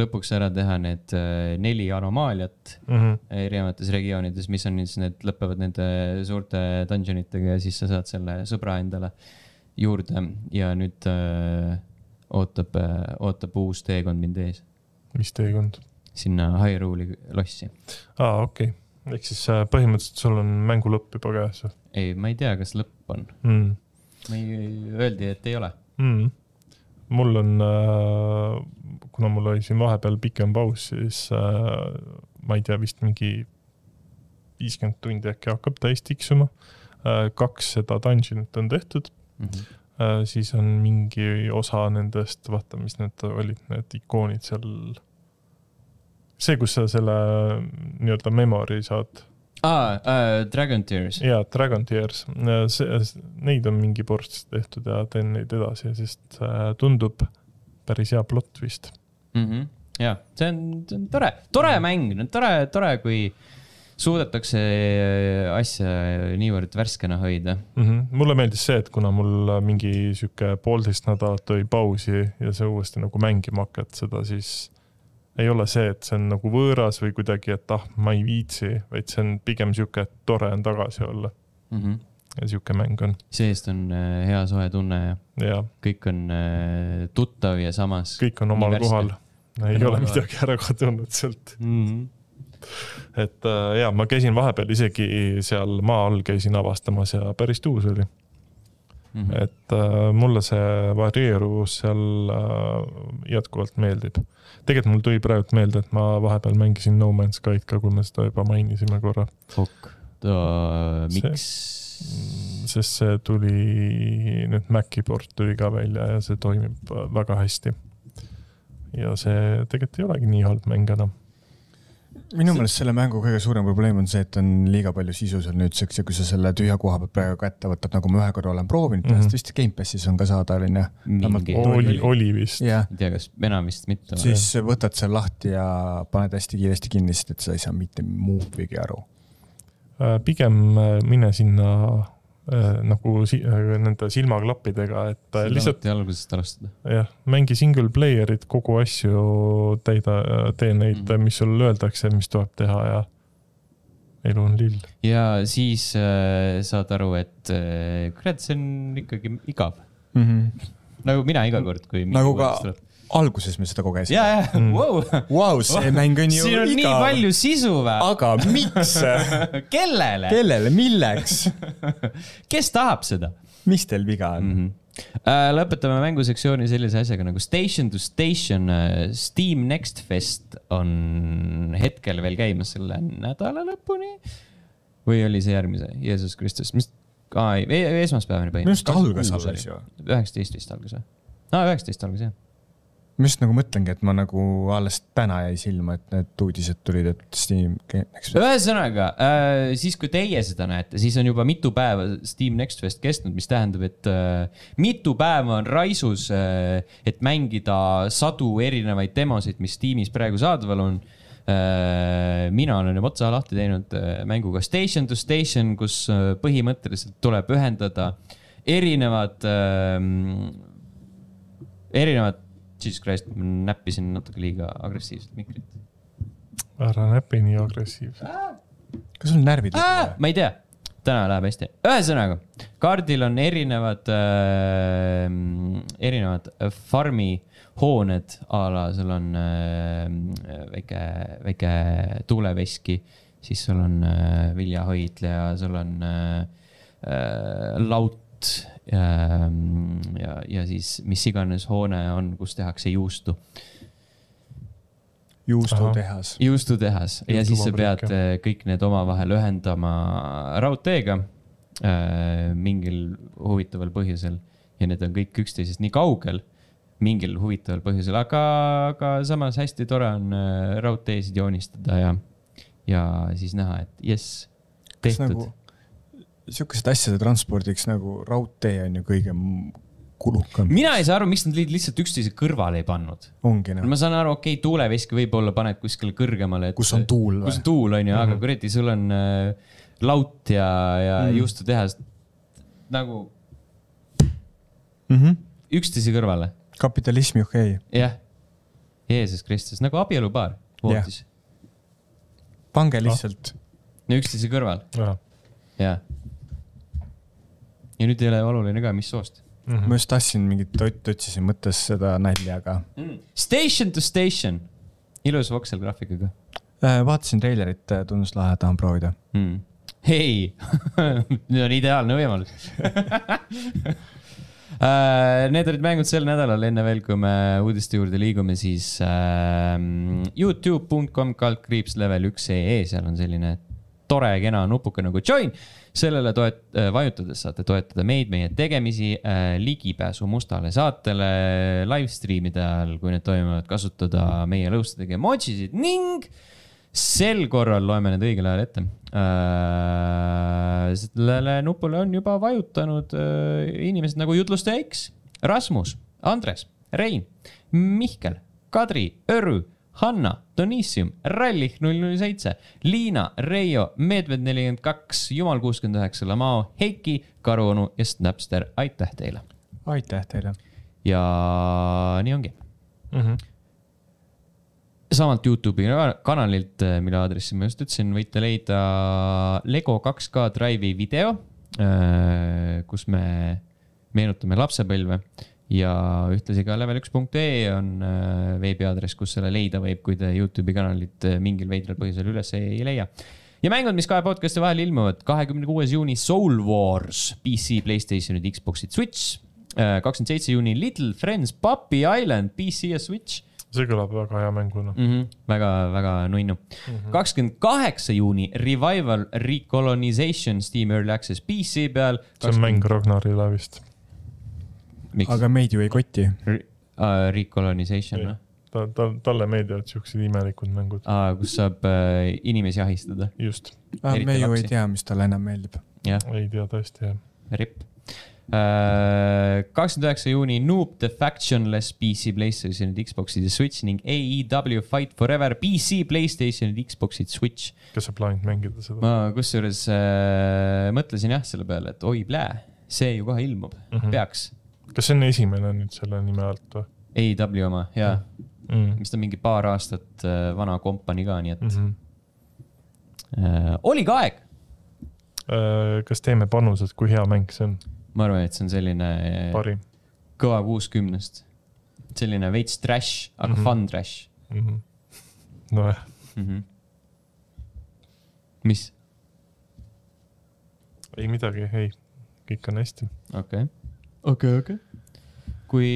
lõpuks ära teha need neli anomaaliat mm -hmm. erinevates regioonides, mis on siis need, lõpevad nende suurte dungeon itega ja siis sa saad selle sõbra endale äh, juurde ja nüüd äh, ootab äh,, ootab uus teekond mind ees. mis teekond? sinna Hyrule'i lossi. aa, okei okay., ehk siis äh, põhimõtteliselt sul on mängu lõpp juba käes või? ei, ma ei tea, kas lõpp on mm.. ma ei, öeldi, et ei ole mm.. mul on äh,, kuna mul oli siin vahepeal pikem paus, siis äh, ma ei tea, vist mingi viiskümmend tundi äkki hakkab täis tiksuma äh,. kaks seda dungeon'it on tehtud mm. -hmm. siis on mingi osa nendest, vaata, mis need olid, need ikoonid seal. see, kus sa selle nii-öelda memory saad. aa uh,, Dragon Tears. jaa, Dragon Tears, äh, see, neid on mingi ports tehtud ja teen neid edasi, sest äh, tundub päris hea plott vist mm. -hmm. ja see on, see on tore, tore mäng, tore, tore, kui suudetakse äh, asja niivõrd värskena hoida mm. -hmm. mulle meeldis see, et kuna mul mingi sihuke poolteist nädalat oli pausi ja sa uuesti nagu mängima hakkad seda, siis ei ole see, et see on nagu võõras või kuidagi, et ah, ma ei viitsi, vaid see on pigem sihuke, et tore on tagasi olla mm. -hmm. ja sihuke mäng on. seest on äh, hea soe tunne ja, ja. kõik on äh, tuttav ja samas. kõik on omal kohal, ei ole midagi ära kadunud sealt mm. -hmm et äh, ja ma käisin vahepeal isegi seal maa all käisin avastamas ja päris tuus oli mm. -hmm. et äh, mulle see varieeruvus seal äh, jätkuvalt meeldib. tegelikult mul tuli praegu meelde, et ma vahepeal mängisin No Man's Sky'd ka, kui me seda juba mainisime korra. Fokk, miks? sest see tuli, nüüd Maci port tuli ka välja ja see toimib väga hästi. ja see tegelikult ei olegi nii halb mäng enam minu meelest selle mängu kõige suurem probleem on see, et on liiga palju sisu seal nüüdseks ja kui sa selle tühja koha pealt praegu kätte võtad, nagu ma ühe korra olen proovinud mm, -hmm. vist Gamepassis on ka saada, onju. Oli, oli vist. ei tea, kas enam vist mitte. siis võtad selle lahti ja paned hästi kiiresti kinni, sest et sa ei saa mitte muupigi aru. Äh, pigem äh, mine sinna nagu si äh, nende silmaklappidega, et äh, lihtsalt algusest alustada. jah, mängi single player'it, kogu asju täida, tee neid mm, -hmm. mis sulle öeldakse, mis tuleb teha ja elu on lill. ja siis äh, saad aru, et äh, kurat, see on ikkagi igav. Mm -hmm. nagu mina iga kord, kui. nagu ka alguses me seda kogesime. ja, ja, Mm. vau. Vau, see mäng on ju siin on nii igav. palju sisu või? aga miks? kellele? kellele, milleks? kes tahab seda mis teil viga on? mm? -hmm. lõpetame mängusektsiooni sellise asjaga nagu Station to Station. Steam Next Fest on hetkel veel käimas selle nädala lõpuni. või oli see järgmise, Jeesus Kristus, mis, aa ei, esmaspäevani minu arust algas alles ju. üheksateist vist algas või? aa, üheksateist algas jah. Ma just nagu mõtlengi, et ma nagu alles täna jäi silma, et need uudised tulid, et Steam, ühesõnaga äh,, siis kui teie seda näete, siis on juba mitu päeva Steam Next Fest kestnud, mis tähendab, et äh, mitu päeva on raisus äh,, et mängida sadu erinevaid demosid, mis Steamis praegu saadaval on äh,. mina olen juba otsa lahti teinud äh, mänguga Station to Station, kus äh, põhimõtteliselt tuleb ühendada erinevad äh,, erinevad, jesus christ, ma näppisin natuke liiga agressiivselt mikrit. ära näpi nii agressiivselt. kas sul närvid Ah, ma ei tea, täna läheb hästi. ühesõnaga, kaardil on erinevad äh,, erinevad farmi hooned a la sul on äh, väike, väike tuuleveski, siis sul on äh, viljahoidla, sul on äh, äh, laut ja, ja, ja siis mis iganes hoone on, kus tehakse juustu. Juustutehas. juustutehas ja siis sa pead äh, kõik need omavahel ühendama raudteega äh, mingil huvitaval põhjusel. Ja need on kõik üksteisest nii kaugel mingil huvitaval põhjusel, aga, aga samas hästi tore on äh, raudteesid joonistada ja, ja siis näha, et jess, tehtud. nagu, sihukeste asjade transpordiks nagu raudtee on ju kõige kulukam. mina ei saa aru, miks nad lihtsalt üksteise kõrvale ei pannud. ongi noh, ma saan aru, okei okay,, tuuleveski võib-olla paned kuskile kõrgemale. kus on tuul kus on? tuul, onju, aga kuradi, sul on äh, laut ja, ja Mm. juustutehas nagu Mm -hmm. üksteise kõrvale, kapitalism juhhei, jah. Jeesus Kristus, nagu abielupaar voodis pange lihtsalt no., üksteise kõrval, jah. Ja nüüd ei ole oluline ka, mis soost Mhm. ma just tahtsin mingit, otsisin mõttes seda nalja, aga mm.. Station to station, ilus vokselgraafikaga äh, vaatasin treilerit, tundus lahe, tahan proovida. mm.. hei, nüüd on ideaalne võimalus Uh, Need olid mängud sel nädalal, enne veel, kui me uudiste juurde liigume, siis uh, Youtube.com kaldkriips level üks ee, seal on selline tore kena nupuke nagu join. Sellele toet-, vajutades saate toetada meid, meie tegemisi uh,, ligipääsu mustale saatele, live stream'ide ajal, kui need toimuvad, kasutada meie lõustadega emojisid ning sel korral loeme need õigel ajal ette äh,. sellele nupule on juba vajutanud äh, inimesed nagu jutlustaja X, Rasmus, Andres, Rein, Mihkel, Kadri, Örü, Hanna, Donissium, Rallih null null seitse, Liina, Reio, Medved nelikümmend kaks, Jumal kuuskümmend üheksa, Lamao, Heiki, Karuonu ja Snapster, aitäh teile. aitäh teile. ja nii ongi Mhm. samalt Youtube'i kanalilt, mille aadressi ma just ütlesin, võite leida Lego 2K Drive'i video, kus me meenutame lapsepõlve ja ühtlasi ka level1.ee on äh, veebiaadress, kus selle leida võib, kui te Youtube'i kanalit äh, mingil veidral põhjusel üles ei leia. ja mängud, mis kahe podcast'i vahel ilmuvad, kahekümne kuues juuni Soul Wars, PC, Playstationid, Xbox'id, Switch. kakskümmend seitse juuni Little Friends Puppy Island, PC ja Switch see kõlab väga hea mänguna mm. -hmm. väga, väga nunnu. Mhm. kakskümmend kaheksa juuni Revival Recolonization Steam Early Access PC peal. see on mäng. Ragnarile vist. Aga meid ju ei koti. Uh, Recolonization, noh. ta, ta, talle meeldivad siuksed imelikud mängud, kus saab äh, inimesi ahistada, just, Ah, me ju lapsi. ei tea, mis talle enam meeldib. ei tea tõesti jah. ripp. kakskümmend üheksa juuni Noob the Factionless PC, Playstationid, Xbox'id ja Switch ning AEW Fight Forever PC, Playstationid, Xbox'id, Switch. kas sa plaanid mängida seda? ma kusjuures äh, mõtlesin jah selle peale, et oi plää, see ju kohe ilmub mm. -hmm. peaks. Kas see on esimene nüüd selle nime alt või AEW oma ja mm.? mis ta mingi paar aastat äh, vana kompanii ka, nii et Mm mm -hmm. äh, oli ka aeg. kas teeme panused, kui hea mäng see on, ma arvan, et see on selline äh, parim kõva kuuskümnest. selline veits trash, aga mm. -hmm. fun trash mm? -hmm. nojah, mm. -hmm. mis? ei midagi, ei, kõik on hästi. okei, okei, okei. kui,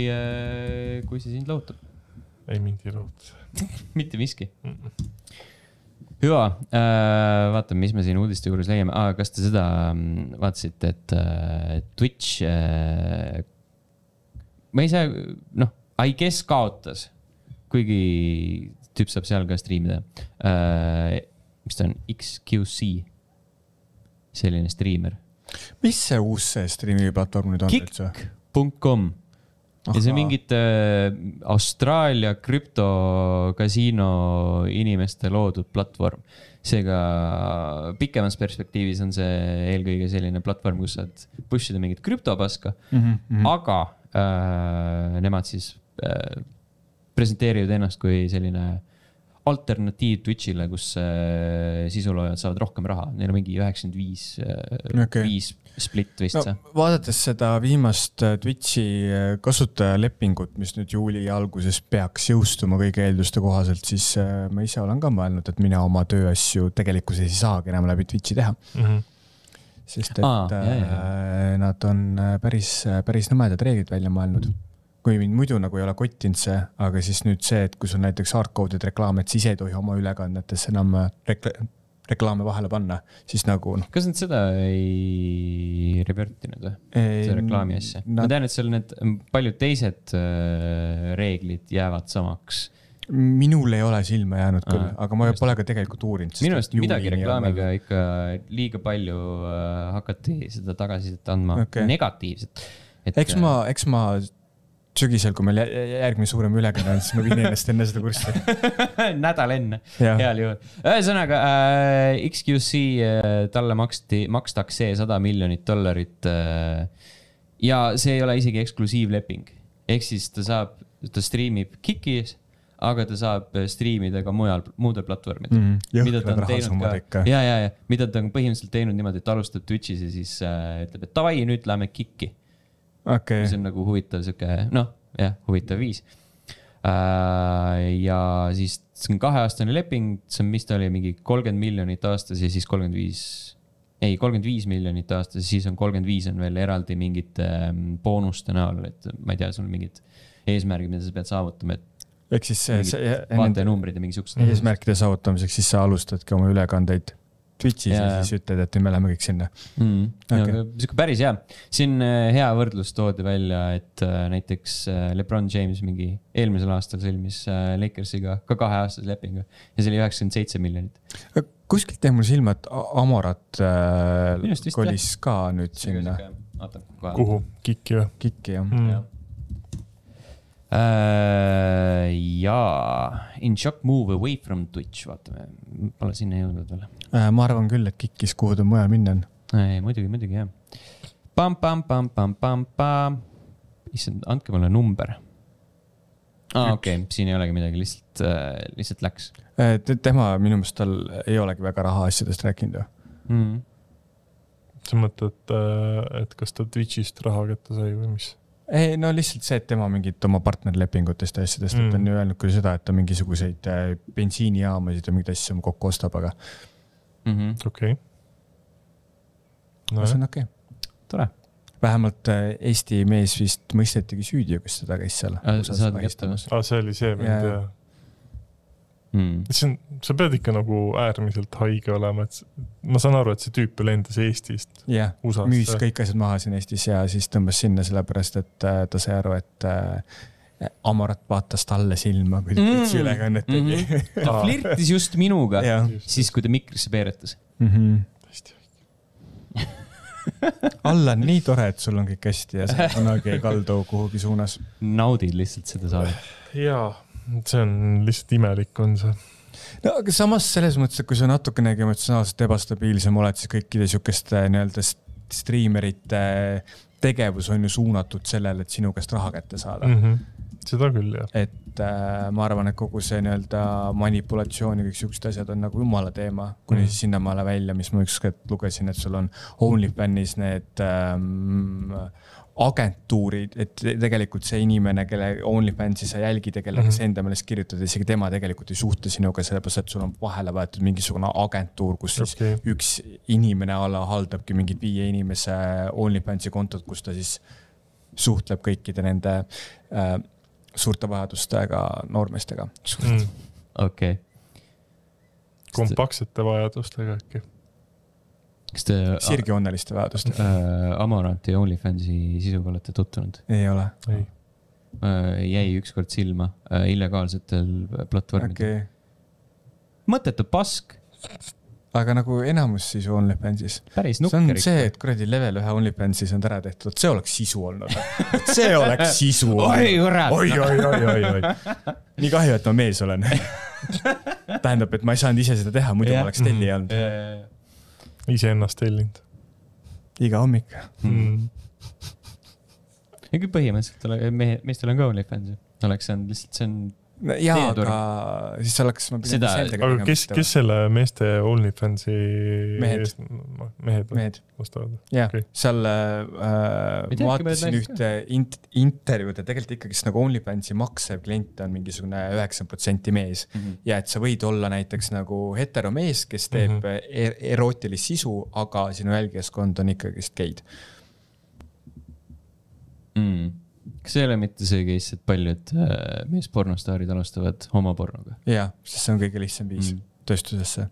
kui see sind lohutab, ei mind ei loota mitte miski. mm. -mm. hüva äh,, vaatame, mis me siin uudiste juures leiame ah,. kas te seda mm, vaatasite, et äh, Twitch äh,, ma ei saa, noh, I guess kaotas, kuigi tüüp saab seal ka striimida äh,. mis ta on, XQC, selline striimer, mis see uus see striimiplatvorm nüüd on üldse? kick.com ja see on mingite äh, Austraalia krüptokasiino inimeste loodud platvorm. seega pikemas perspektiivis on see eelkõige selline platvorm, kus saad push ida mingit krüptopaska mm. -hmm. aga äh, nemad siis äh, presenteerivad ennast kui selline alternatiiv Twitch'ile, kus äh, sisuloojad saavad rohkem raha, neil on mingi üheksakümmend viis, Okei. viis split vist no vaadates seda viimast äh, Twitch'i äh, kasutajalepingut, mis nüüd juuli alguses peaks jõustuma kõigi eelduste kohaselt, siis äh, ma ise olen ka mõelnud, et mina oma tööasju tegelikkuses ei saagi enam läbi Twitch'i teha, Mm -hmm. sest et Aa, jaa, jaa. nad on äh, päris, päris nõmedad reeglid välja mõelnud. Kui mind muidu nagu ei ole kottinud see, aga siis nüüd see, et kui sul näiteks hardcode'id reklaame, et siis ei tohi oma ülekannetes enam äh, rekla-, reklaame vahele panna, siis nagu noh. kas nad seda ei revert inud või? see reklaami asja. ma Nad, tean, et seal need paljud teised äh, reeglid jäävad samaks. minul ei ole silma jäänud küll aga ma just. pole ka tegelikult uurinud. minu arust midagi reklaamiga ikka liiga palju äh, hakati seda tagasisidet andma okay., negatiivset. eks ma, eks ma sügisel, kui meil jä- järgmine suurem ülekanne on, siis ma viin ennast enne seda kurssi. nädal enne, heal juhul. ühesõnaga äh, XQC äh,, talle maksti, makstakse sada miljonit dollarit äh,. ja see ei ole isegi eksklusiivleping, ehk siis ta saab, ta striimib Kikis, aga ta saab striimida ka mujal, muudel platvormidel mm.. mida ta on teinud ka, ja, ja, ja mida ta on põhimõtteliselt teinud niimoodi, et alustab Twitch'is ja siis äh, ütleb, et davai, nüüd lähme Kikki. Okei mis, on nagu huvitav sihuke, noh, jah, huvitav viis äh,. ja siis see on kaheaastane leping, see on, mis ta oli, mingi kolmkümmend miljonit aastas ja siis kolmkümmend viis, ei, kolmkümmend viis miljonit aastas, siis on kolmkümmend viis on veel eraldi mingite ähm, boonuste näol, et ma ei tea, sul mingid eesmärgid, mida sa pead saavutama, et ehk siis see, see nende vaatajanumbrid ja mingi siuksed. eesmärkide saavutamiseks, siis sa alustadki oma ülekandeid Twitch'is ja, ja siis ütled, et me läheme kõik sinna. mm,. Okay. sihuke päris hea, siin äh, hea võrdlus toodi välja, et äh, näiteks äh, Lebron James mingi eelmisel aastal sõlmis Lakersiga ka kaheaastase lepingu ja see oli üheksakümmend seitse miljonit. kuskilt jäi mul silma, et Amorat äh, kolis ka nüüd sinna kuhu, Kiki või Kiki jah mm.? Äh, jaa, In shock move away from Twitch, vaatame, pole sinna jõudnud veel. äh,? ma arvan küll, et Kikis, kuhu ta mujal minna on. ei, muidugi, muidugi jah. Issand, andke mulle number. aa, okei okay,, siin ei olegi midagi, lihtsalt äh,, lihtsalt läks tema minu meelest tal ei olegi väga rahaasjadest rääkinud ju. mm.. sa mõtled, et kas ta Twitch'ist raha kätte sai või mis? Ei no lihtsalt see, et tema mingit oma partnerlepingutest ja asjadest mm., et ta on Mm. ju öelnud küll seda, et ta mingisuguseid äh, bensiinijaamasid ja mingeid asju kokku ostab, aga -hmm. okei see on okei okay.. tore. vähemalt äh, Eesti mees vist mõistetigi süüdi, kes teda käis seal Aa, vahistamas. aa, see oli see, Jaa. tea. Mm. see on, sa pead ikka nagu äärmiselt haige olema, et ma saan aru, et see tüüp ju lendas Eestist jah, müüs kõik asjad maha siin Eestis ja siis tõmbas sinna sellepärast, et äh, ta sai aru, et äh, Amarat vaatas talle silma, kui ta Mm. pitsi ülekannet tegi Mhm. ta flirtis just minuga, siis kui ta mikrisse peeretas. hästi. Allan, nii tore, et sul on kõik hästi ja sa kunagi ei kaldu kuhugi suunas. naudid lihtsalt seda saadet. jaa, see on lihtsalt imelik, on see. no aga samas selles mõttes, et kui sa natukenegi emotsionaalselt ebastabiilsem oled, siis kõikide siukeste nii-öelda st- striimerite tegevus on ju suunatud sellele, et sinu käest raha kätte saada mm. Mhm. seda küll, jah. et äh, ma arvan, et kogu see nii-öelda manipulatsioon ja kõik siuksed asjad on nagu jumala teema, kuni Mm. siis sinnamaale välja, mis ma ükskord lugesin, et sul on OnlyFanis need ähm, agentuurid, et te- tegelikult see inimene, kelle OnlyFansi sa jälgid ja kellega Mhm. sa enda meelest kirjutad, isegi tema tegelikult ei suhtle sinuga, sellepärast et sul on vahele võetud mingisugune agentuur, kus siis okei, üks inimene a la haldabki mingit viie inimese OnlyFansi kontot, kus ta siis suhtleb kõikide nende äh, suurte vajadustega noormeestega. Mm. okei. kompaktsete vajadustega äkki. Kas te sirgjooneliste vajadustega. äh, Amaranti ja OnlyFansi sisuga olete tutvunud ei ole, ei, äh,? jäi ükskord silma äh, illegaalsetel platvormidel okei okay.. mõttetu pask, aga nagu enamus sisu OnlyFansis. päris see on see, et kuradi level ühe OnlyFansis on ära tehtud, see oleks sisu olnud. see oleks sisu oi olnud. kurat oi, oi, oi, oi, oi. nii kahju, et ma mees olen. tähendab, et ma ei saanud ise seda teha, muidu Jah. ma oleks telli olnud iseennast tellinud iga hommik. mm.. ega põhimõtteliselt ole- mehe, meestel on ka OnlyFans ju, oleks saanud lihtsalt, see on, jaa, aga siis oleks ma Seda- aga kes, kes selle meeste OnlyFansi Mehed. eest- mehed mehed, vastavad? jah Okei. okay., seal äh, mõned vaatasin ühte int-, intervjuud ja tegelikult ikkagist nagu OnlyFansi maksev klient on mingisugune üheksakümmend protsenti mees. ja et sa võid olla näiteks nagu heteromees, kes teeb mm. -hmm. erootilist sisu, aga sinu jälgijaskond on ikkagist geid. mm. Kas ei ole mitte see case, et paljud äh, meespornostaarid alustavad homopornoga jah, sest see on kõige lihtsam viis Mm. mm. tööstusesse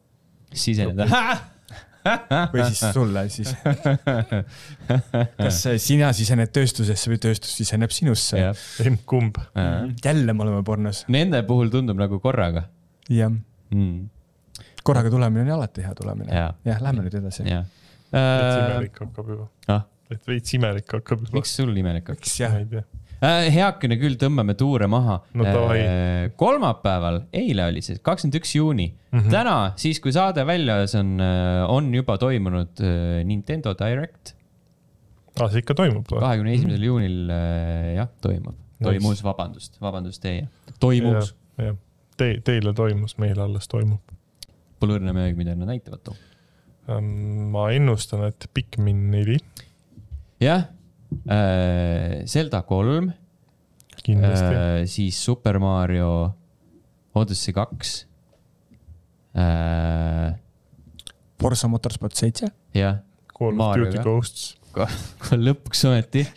siseneda? või siis sulle siis. kas sina sisened tööstusesse või tööstus siseneb sinusse? jah, emb-kumb. jälle me oleme pornos. nende puhul tundub nagu korraga jah, mm.. korraga tulemine on ju alati hea tulemine. jaa, jah, lähme nüüd edasi. äh,. hakkab juba. ah, et veits imelik hakkab miks sul imelik on? miks jah, ei tea. äh,. heakene küll, tõmbame tuure maha No äh,. kolmapäeval, eile oli see, kakskümmend üks juuni mm. -hmm. täna, siis kui saade väljas on, on juba toimunud äh, Nintendo Direct. aa, see ikka toimub või? kahekümne esimesel juunil äh, jah, toimub. toimus, vabandust, vabandust teie. toimus. jah, te, teile toimus, meil alles toimub. Pole õrna midagi, mida nad näitavad too. Ähm, ma ennustan, et Pikmin neli jah äh,, Zelda kolm kindlasti äh,. siis Super Mario Odyssey kaks äh,. Forsa Motorsport seitse. jah, Call of Mario Duty ka. Ghosts lõpuks ometi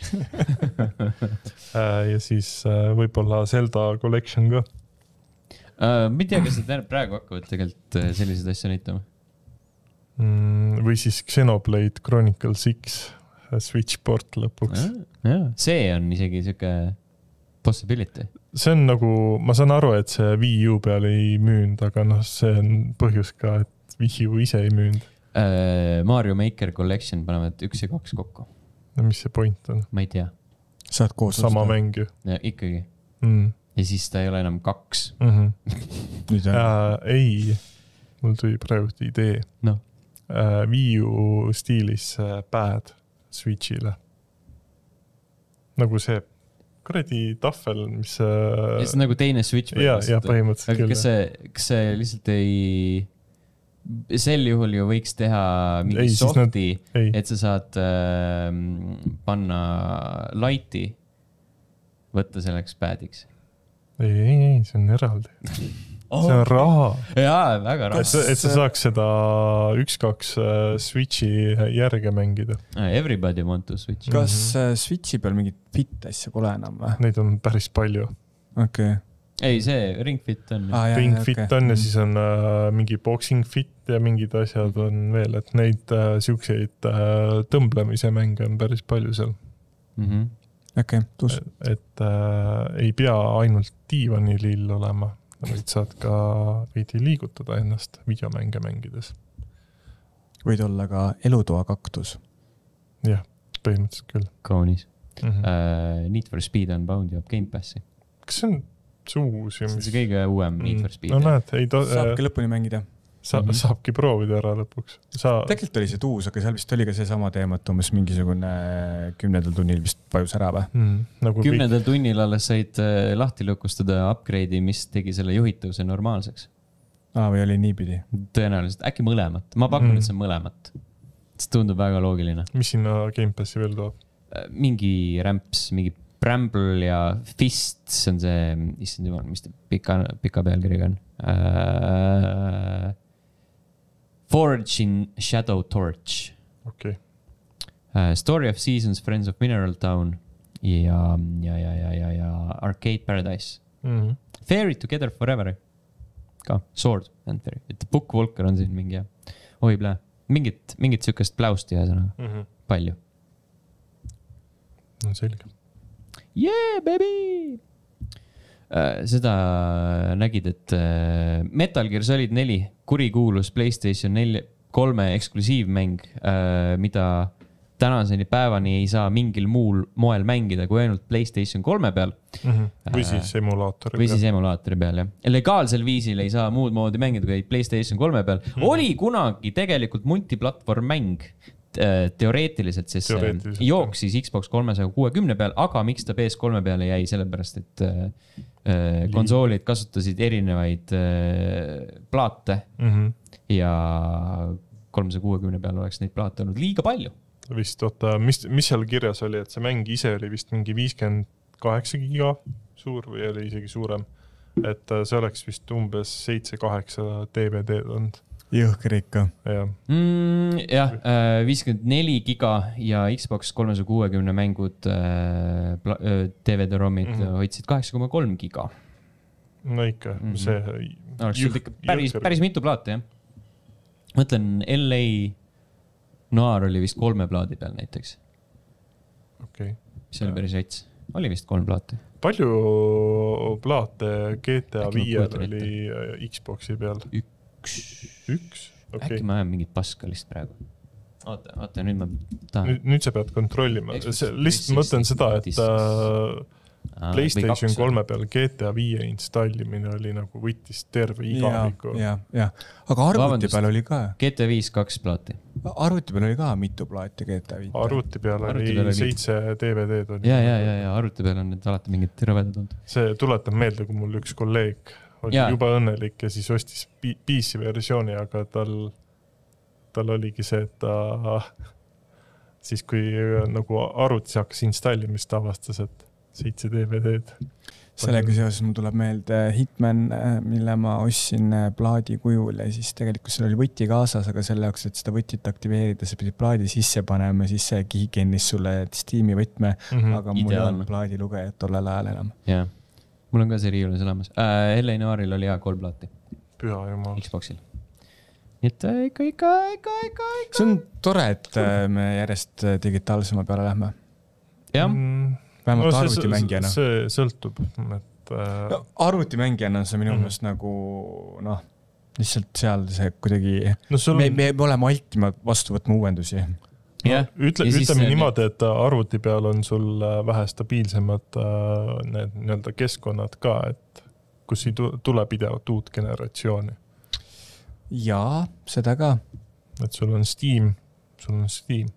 äh, ja siis äh, võib-olla Zelda Collection ka. uh,. ma ei tea, kas nad praegu hakkavad tegelikult selliseid asju näitama. Mm, või siis Xenoblade Chronicles X Switch port lõpuks. jah, see on isegi sihuke possibility. see on nagu, ma saan aru, et see Wii U peal ei müünud, aga noh, see on põhjus ka, et Wii U ise ei müünud. Uh, Mario Maker Collection panevad üks ja kaks kokku, no mis see point on? ma ei tea, saad koos sama. mäng ju ikkagi mm.. ja siis ta ei ole enam kaks, Mm -hmm. äh, ei, mul tuli praegu idee noh, äh,. Wii U stiilis äh, pad Switch'ile. nagu see kuradi tahvel, mis see äh, on nagu teine Switch. ja, ja põhimõtteliselt küll kas. see, kas see lihtsalt ei, sel juhul ju võiks teha mingi Ei, soft'i, et sa saad äh, panna light'i, võtta selleks pad'iks. ei, ei, ei, see on eraldi. see on raha. jaa, väga et raske. sa, et sa saaks seda üks-kaks äh, Switch'i järge mängida. Everybody want to switch. kas äh, Switchi peal mingit fit asja pole enam või? Neid on päris palju. okei. ei, see Ring Fit on. Ah, Ring Fit on ja siis on äh, mingi Boxing Fit ja mingid asjad on veel, et neid äh, siukseid äh, tõmblemise mänge on päris palju seal. Mhm. okei okay,, tuus. et äh, ei pea ainult diivanilill olema, vaid saad ka veidi liigutada ennast videomänge mängides. võid olla ka elutoa kaktus. jah, põhimõtteliselt küll kaunis mm. -hmm. uh,. Need for Speed Unbound jõuab Gamepassi. kas see on see uus ja see on mis see? kõige uuem Need for Speed no. näed, ei ta-, saabki lõpuni mängida. Sa, Mhm. saabki proovida ära lõpuks. sa, tegelikult oli see uus, aga seal vist oli ka seesama teema, et umbes mingisugune kümnendal tunnil vist vajus ära või? mm, nagu kõik, kümnendal tunnil alles said uh, lahti lukustada upgrade'i, mis tegi selle juhitavuse normaalseks. aa, või oli niipidi? tõenäoliselt, äkki mõlemat, ma pakun Mm. mm., et see on mõlemat. see tundub väga loogiline. mis sinna Gamepassi veel toob? mingi rämps, mingi Bramble ja Fist, see on see, issand jumal, mis ta pika, pika pealkirjaga on uh,. Forge in Shadow Torch okei okay., uh,, Story of Seasons, Friends of Mineral Town ja, ja, ja, ja, ja, ja Arcade Paradise. mm -hmm. Fairy Together Forever ka, Sword and Fairy, et Book Walker on siin mingi, oi plää, mingit, mingit sihukest pläusti ühesõnaga, mm -hmm. palju. no selge. Yeah baby. Seda nägid, et äh, Metal Gear Solid neli, kurikuulus Playstation nelja, kolme eksklusiivmäng, mida tänaseni päevani ei saa mingil muul moel mängida kui ainult Playstation kolme peal Mm -hmm. või Äh, siis emulaatori või siis emulaatori peal jah. legaalsel viisil ei saa muud moodi mängida kui Playstation kolme peal mm.. oli kunagi tegelikult multiplatvorm mäng äh, teoreetiliselt, sest see Teoreetiliselt, jooksis Xbox kolmesaja kuuekümne peal, aga miks ta PS3 peale jäi, sellepärast et äh, äh, konsoolid kasutasid erinevaid äh, plaate mm. -hmm. ja kolmesaja kuuekümne peal oleks neid plaate olnud liiga palju. vist oota, mis, mis seal kirjas oli, et see mäng ise oli vist mingi viiskümmend kaheksa giga suur või oli isegi suurem. et äh, see oleks vist umbes seitse-kaheksa DVD-d olnud, jõhker ikka. jah. mm,. jah, viiskümmend neli giga ja Xbox kolmesaja kuuekümne mängud äh, äh, DVD-ROM-id mm. -hmm. hoidsid kaheksa koma kolm giga. no ikka mm. -hmm. see. oleks sul ikka päris, päris mitu plaati jah. mõtlen LA Noir oli vist kolme plaadi peal näiteks, okei okay.. mis oli päris rets, oli vist kolm plaati. palju plaate GTA ma viiel oli äh, Xbox'i peal? üks, üks? äkki okei. ma ajan mingit paska lihtsalt praegu. oota, oota nüüd ma tahan. nüüd, sa pead kontrollima, lihtsalt mõtlen seda, et äh, Playstation kolme peal GTA viie installimine oli nagu võttis terve igaviku. ja, ja, aga arvuti Vabandust. peal oli ka, GTA viis kaks plaati. arvuti peal oli ka mitu plaati GTA viit. arvuti peal oli seitse DVD-d ja, ja, ja, ja arvuti peal on need alati mingid rõvedad olnud. see tuletab meelde, kui mul üks kolleeg oli ja. juba õnnelik ja siis ostis PC versiooni, aga tal, tal oligi see, et ta siis, kui äh, nagu arvutis hakkas installima, siis ta avastas, et seitse DVD-d. sellega seoses mul tuleb meelde Hitman, mille ma ostsin äh, plaadi kujul ja siis tegelikult seal oli võti kaasas, aga selle jaoks, et seda võtit aktiveerida, sa pidid plaadi sisse panema siis see kihikennis sulle Steam'i võtme, Mhm. aga mul ei olnud plaadilugejat tollel ajal enam. jah, mul on ka see riiulis olemas äh,. LA Noiril oli ja kolm plaati püha jumal. Xboxil. nii et äh, ikka, ikka, ikka, ikka, ikka. see on tore, et äh, me järjest äh, digitaalsema peale lähme, jah, vähemalt no, arvutimängijana. Mm. see sõltub, et äh, no arvutimängijana on see minu Mhm. meelest nagu noh, lihtsalt seal see kuidagi, no sul me, on, me oleme altimad vastu võtma uuendusi. jah. ütle, ja siis ütleme niimoodi, et arvuti peal on sul äh, vähe stabiilsemad äh, need nii-öelda keskkonnad ka, et kus ei tu- tule pidevalt uut generatsiooni. jaa, seda ka. et sul on Steam, sul on Steam,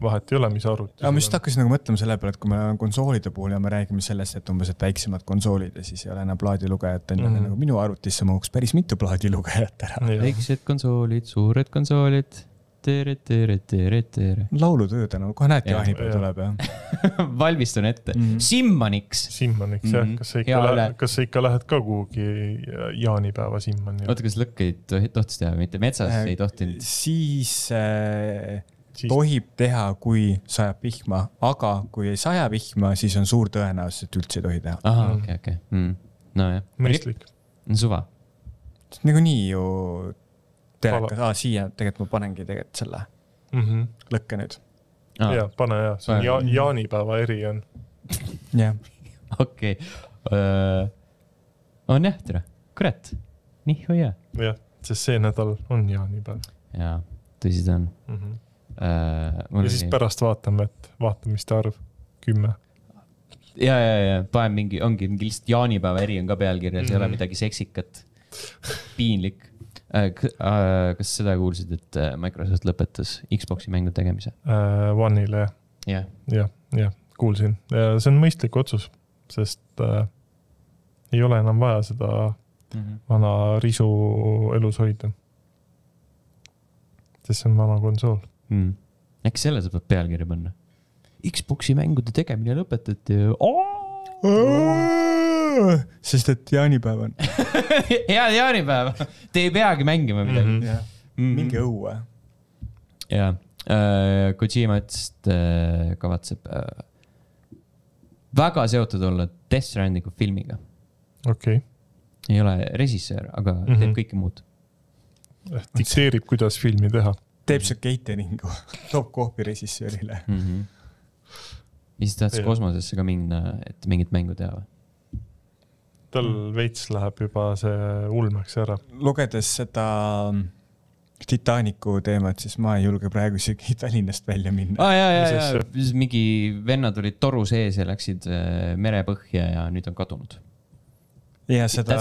vahet ei ole, mis arvuti. aga ma just hakkasin nagu mõtlema selle peale, et kui me oleme konsoolide puhul ja me räägime sellest, et umbes, et väiksemad konsoolid ja siis ei ole enam plaadilugejat, on ju, Mhm. nagu minu arvutisse mahuks päris mitu plaadilugejat ära. väiksed konsoolid, suured konsoolid. tere, tere, tere, tere. laulutöö tänu, kohe näed, jaanipäev tuleb jah. valmistun ette Mhm. Simmaniks. Simmaniks jah Mhm., kas sa ikka lähed, kas sa ikka lähed ka kuhugi jaanipäeva Simmani? oota, kas lõkkeid tohi- tohtis teha, mitte metsas Äh, ei tohtinud? siis äh, siis tohib teha, kui sajab vihma, aga kui ei saja vihma, siis on suur tõenäosus, et üldse ei tohi teha. ahah, Mhm. okei, okei. nojah, mõistlik. suva. niikuinii ju telekas, aa siia tegelikult ma panengi tegelikult selle lõkke nüüd. ja pane ja, see on ja, jaanipäeva eri on. jah, okei on jah, tere, kurat, nii hoia. jah, sest see nädal on jaanipäev jaa, tõsi ta on mm. -hmm. uh,. ja siis pärast vaatame, et vaatamiste arv kümme. ja, ja, ja panen mingi, ongi mingi lihtsalt jaanipäeva eri on ka pealkirjas mm, -hmm. ei ole Mhm. midagi seksikat, piinlik kas seda kuulsid, et äh, Microsoft lõpetas Xbox'i mängu tegemise? Uh, One'ile jah jah, jah, jah, kuulsin ja see on mõistlik otsus, sest äh, ei ole enam vaja seda vana risu elus hoida. sest see on vana konsool. mm.. äkki selle saab pealkirja panna? Xbox'i mängude tegemine lõpetati oh!. Sest et jaanipäev on. head jaanipäeva, te ei peagi mängima midagi mm. -hmm. minge õue. ja äh, Kojima ütles, et äh, kavatseb äh, väga seotud olla Death Strandingu filmiga. okei okay., ei ole režissöör, aga mm Mhm. -hmm. teeb kõike muud. dikteerib, kuidas filmi teha. teeb see catering'u, toob kohvi režissöörile. mm. -hmm. Ja siis tahtis kosmosesse ka minna, et mingit mängu teha või? tal veits läheb juba see ulmeks ära. lugedes seda Titanicu teemat, siis ma ei julge praegu isegi Tallinnast välja minna. aa ah,, ja, ja, ja siis mingi vennad olid toru sees ja läksid äh, merepõhja ja nüüd on kadunud. Ja seda.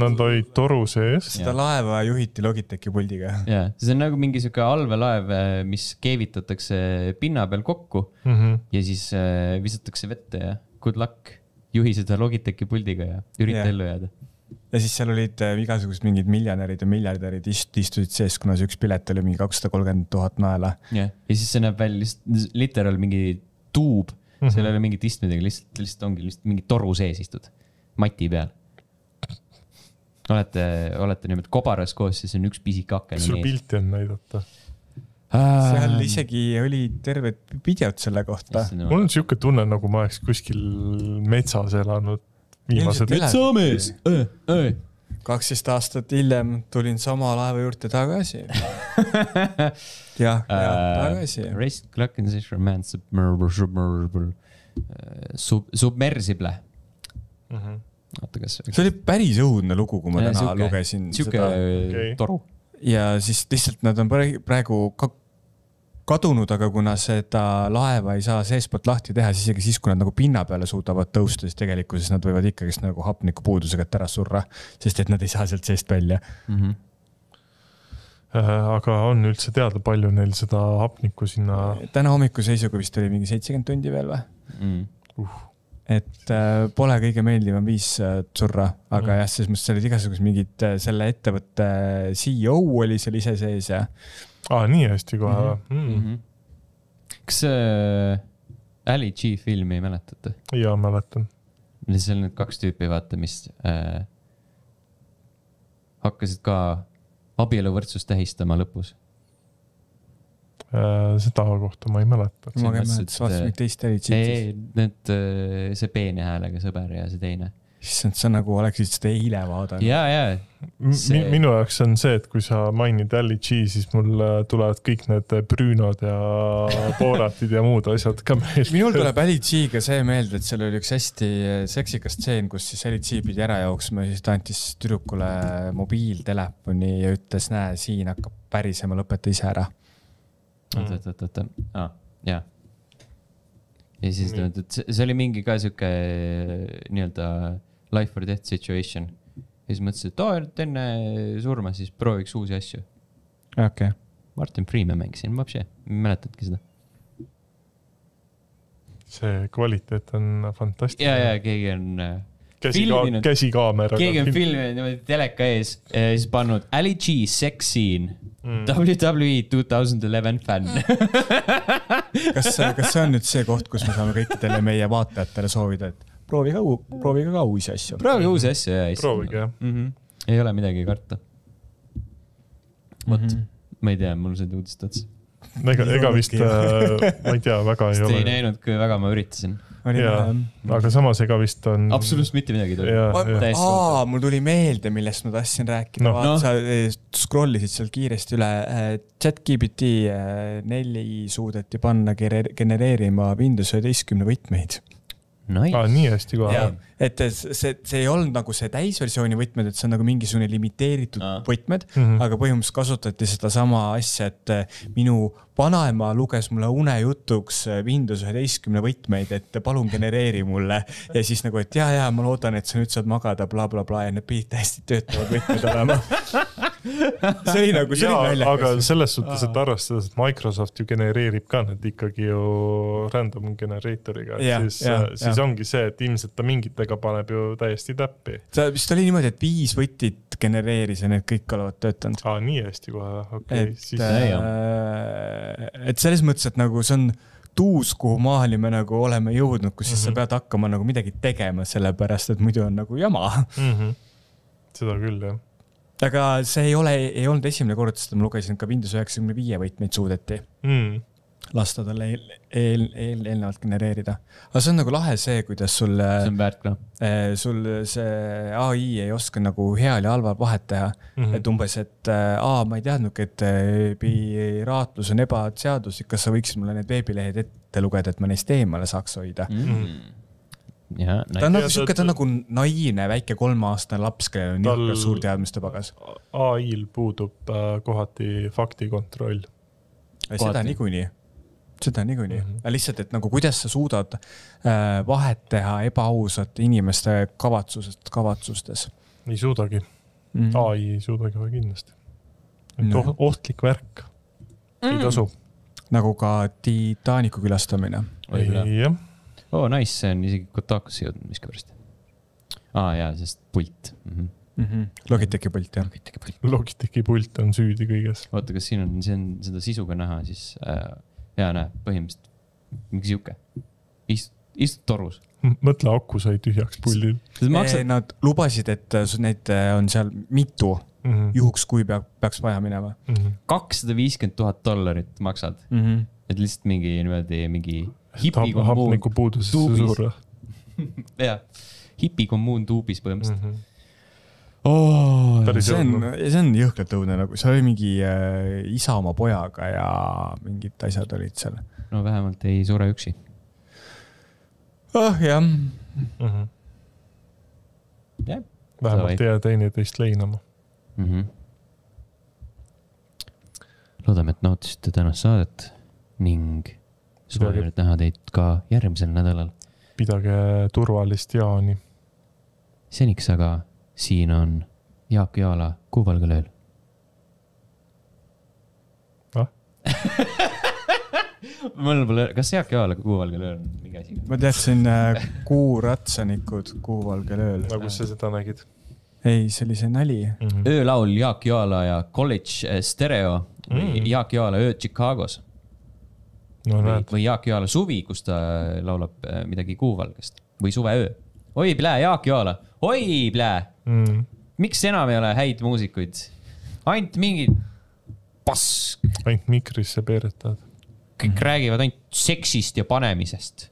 Nad olid toru sees. seda laeva juhiti Logitechi puldiga. ja, see on nagu mingi sihuke allveelaev, mis keevitatakse pinna peal kokku Mm -hmm. ja siis äh, visatakse vette ja good luck. juhi seda Logitechi puldiga ja ürita ellu jääda. ja siis seal olid äh, igasugused mingid miljonärid ja miljardärid ist-, istusid sees, kuna see üks pilet oli mingi kakssada kolmkümmend tuhat naela. jah, ja siis see näeb välja lihtsalt, literaal mingi tuub mm, Mhm. -hmm. seal ei ole mingit istmedega, lihtsalt, lihtsalt ongi lihtsalt mingi toru sees istud, mati peal. olete, olete niimoodi kobaras koos, siis on üks pisike aken. kas sul pilti on näidata? seal isegi oli terved videod selle kohta. mul on sihuke tunne, nagu ma oleks kuskil metsas elanud viimased Ilmselt elad. mees. kaksteist aastat hiljem tulin sama laeva juurde tagasi. jah, jah, tagasi. Race this man submersible, submersible, sub-, submersible. Oota, kas. see oli päris õudne lugu, kui ma Ja, täna sihuke- lugesin sihuke seda Okei. toru. ja siis lihtsalt nad on praegu- ka kadunud, aga kuna seda laeva ei saa seestpoolt lahti teha, siis isegi siis, kui nad nagu pinna peale suudavad tõusta, siis tegelikkuses nad võivad ikkagist nagu hapnikupuuduse kätte ära surra, sest et nad ei saa sealt seest välja. Mhm. Äh, aga on üldse teada, palju neil seda hapnikku sinna, täna hommiku seisuga vist oli mingi seitsekümmend tundi veel või? Mm. Et äh, pole kõige meeldivam viis äh, surra, aga Mm. jah, selles mõttes seal olid igasugused mingid äh, selle ettevõtte CEO oli seal ise sees ja aa, nii hästi kohe või Mhm. mm.? Mhm. kas äh, Ali G filmi mäletate? jaa, mäletan. seal need kaks tüüpi, vaata, mis äh, hakkasid ka abieluvõrdsust tähistama lõpus. Äh, seda kohta ma ei mäleta. ma käin et- mõttes, vaatasin mingit teist oli ei, ei, need, see peene häälega sõber ja see teine. issand, sa nagu oleksid seda eile vaadanud. ja, ja, See- minu jaoks on see, et kui sa mainid Ali G, siis mul äh, tulevad kõik need Brünod ja Boratid ja muud asjad ka meelde. minul tuleb Ali G-ga see meelde, et seal oli üks hästi äh, seksikas stseen, kus siis Ali G pidi ära jooksma ja siis ta andis tüdrukule mobiiltelefoni ja ütles, näe, siin hakkab pärisema, lõpeta ise ära. oota, oota, oota, oota, aa, jaa. ja siis ta see, oli mingi ka sihuke nii-öelda life or death situation. ja siis mõtlesin, et aa, et enne surma siis prooviks uusi asju. okei okay.. Martin Freeman mängisin, mäletadki seda? see kvaliteet on ja, fantastiline. ja keegi on, käsi, filminud- käsikaameraga. keegi on filminud niimoodi teleka ees ja siis pannud Ali G sex scene Mm. WWE two thousand eleven fänn. kas, kas see on nüüd see koht, kus me saame kõikidele meie vaatajatele soovida, et proovige, proovige ka uusi asju. proovige uusi asju ja. proovige jah. mm. -hmm. ei ole midagi karta. vot mm. -hmm. ma ei tea, mul said uudised otsa. ega, ega vist, ma ei tea, väga ei Te ei ole. näinud, kui väga ma üritasin. jaa, aga samas ega vist on. absoluutselt mitte midagi ei täiesti aa, mul tuli meelde, millest ma tahtsin rääkida Noh. no.. sa eh, scroll isid seal kiiresti üle. chat-GPT eh, neli suudeti panna gener- genereerima Windows üheteistkümne võtmeid. Nice. aa, nii hästi kohe et see, see ei olnud nagu see täisversiooni võtmed, et see on nagu mingisugune limiteeritud Aa. võtmed mm. -hmm. aga põhimõtteliselt kasutati sedasama asja, et eh, minu vanaema luges mulle unejutuks eh, Windows üheteistkümne võtmeid, et palun genereeri mulle ja siis nagu, et ja, ja ma loodan, et sa nüüd saad magada bla,, blablabla ja need pidid täiesti töötavad võtmed olema. see oli nagu, see oli, aga naljakas. selles suhtes, et arvestades, et Microsoft ju genereerib ka need ikkagi ju random generator'iga, siis siis jah. ongi see, et ilmselt ta mingitega paneb ju täiesti täppi. ta vist oli niimoodi, et viis võtit genereeris ja need kõik olevat töötanud. aa, nii hästi kohe, okei okay,, et siis äh,, et selles mõttes, et nagu see on tuus, kuhu maani me nagu oleme jõudnud, kus siis mm -hmm. sa Mhm. pead hakkama nagu midagi tegema, sellepärast et muidu on nagu jama. mm. -hmm. seda küll, jah. aga see ei ole, ei olnud esimene kord, sest ma lugesin ka Windows üheksakümne viie võtmeid suudeti Mm. Lasta talle eel, eel, eel, eelnevalt genereerida. aga see on nagu lahe see, kuidas sul, see on väärt ka. sul see ai ei oska nagu heal ja halval vahet teha mm. -hmm. et umbes, et äh, aa, ma ei teadnudki, et äh, piraatlus on ebaseaduslik, kas sa võiksid mulle need veebilehed ette lugeda, et ma neist eemale saaks hoida mm.. jah, ta on Ja nagu siuke, ta on nagu naiivne väike kolmeaastane laps, kellel on Tal- niisugune suur teadmiste pagas. ai-l puudub äh, kohati faktikontroll. seda niikuinii, seda niikuinii mm. -hmm. lihtsalt, et nagu kuidas sa suudad äh, vahet teha ebaausate inimeste kavatsusest kavatsustes ei suudagi mm. -hmm. ai ei suuda kohe kindlasti. No. Oh, ohtlik värk, ei tasu. nagu ka Titanicu külastamine. jah, oo, nice, see on isegi Kotakusse jõudnud miskipärast. aa jaa, sest pult mm. -hmm. Mm -hmm. Logitechi pult jah. Logitechi pult on süüdi kõiges. oota, kas siin on, see on seda sisu ka näha, siis äh, jaa, näe, põhimõtteliselt mingi sihuke. istud, istud torus. mõtle, aku sai tühjaks puldil sa maksad, Nad lubasid, et neid äh, on seal mitu, mm. -hmm. juhuks kui peab, peaks vaja minema -hmm. kakssada viiskümmend tuhat dollarit maksad, mm. -hmm. et lihtsalt mingi niimoodi mingi hipikommuun, hapnikupuudusesse surra jah, hipikommuun tuubis põhimõtteliselt mm. -hmm. oh,. See on see on jõhkralt õudne nagu, seal oli mingi äh, isa oma pojaga ja mingid asjad olid seal. no vähemalt ei sure üksi. oh jah, Mm -hmm. jah vähemalt ei jää teineteist leinama. mm. -hmm. loodame, et nautisite tänast saadet ning soovime nüüd näha teid ka järgmisel nädalal. pidage turvalist jaani. seniks aga siin on Jaak Jaala Kuuvalgel ööl Ah? mul pole, kas Jaak Jaala Kuuvalgel ööl on mingi asi? ma teadsin äh, Kuuratsanikud kuuvalgel ööl. nagu sa seda nägid ei, see oli see nali. mm? -hmm. öölaul Jaak Jaala ja College eh, Stereo või Mm. Jaak Jaala ööd Chicagos no või, Jaak Jaala suvi, kus ta laulab eh, midagi Kuuvalgest või suveöö. Oi plää, Jaak Jaala, oi plää, mm. miks enam ei ole häid muusikuid? ainult mingid pask, ainult mikrisse peeretad. kõik räägivad ainult seksist ja panemisest.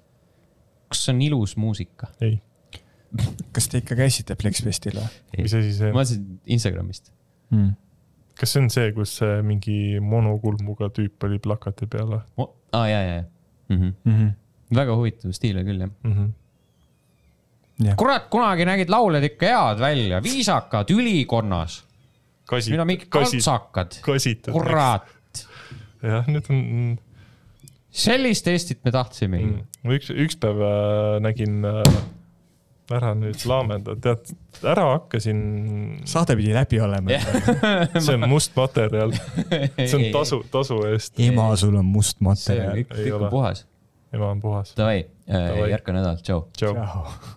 kas see on ilus muusika? ei, kas te ikka käisite Flexfestil või mis asi see ma, vaatasin Instagramist. mm.? kas see on see, kus see mingi monokulmuga tüüp oli plakati peal või aa, ja, ja, ja mm. -hmm. Mm -hmm. väga huvitav stiil küll, jah. mm? -hmm. kurat, kunagi nägid lauljad ikka head välja, viisakad, ülikonnas. kasi, nüüd on mingid kasi, kaltsakad. kurat, jah, nüüd on sellist Eestit me tahtsimegi mm.. ma üks, üks päev äh, nägin äh,, ära nüüd laamenda, tead, ära hakka siin, saade pidi läbi olema. see on must materjal, see on tasu, tasu eest, ema, sul on must materjal. kõik, on puhas. ema on puhas. Davai, Davai. järgmine nädal, tšau. tšau. tšau.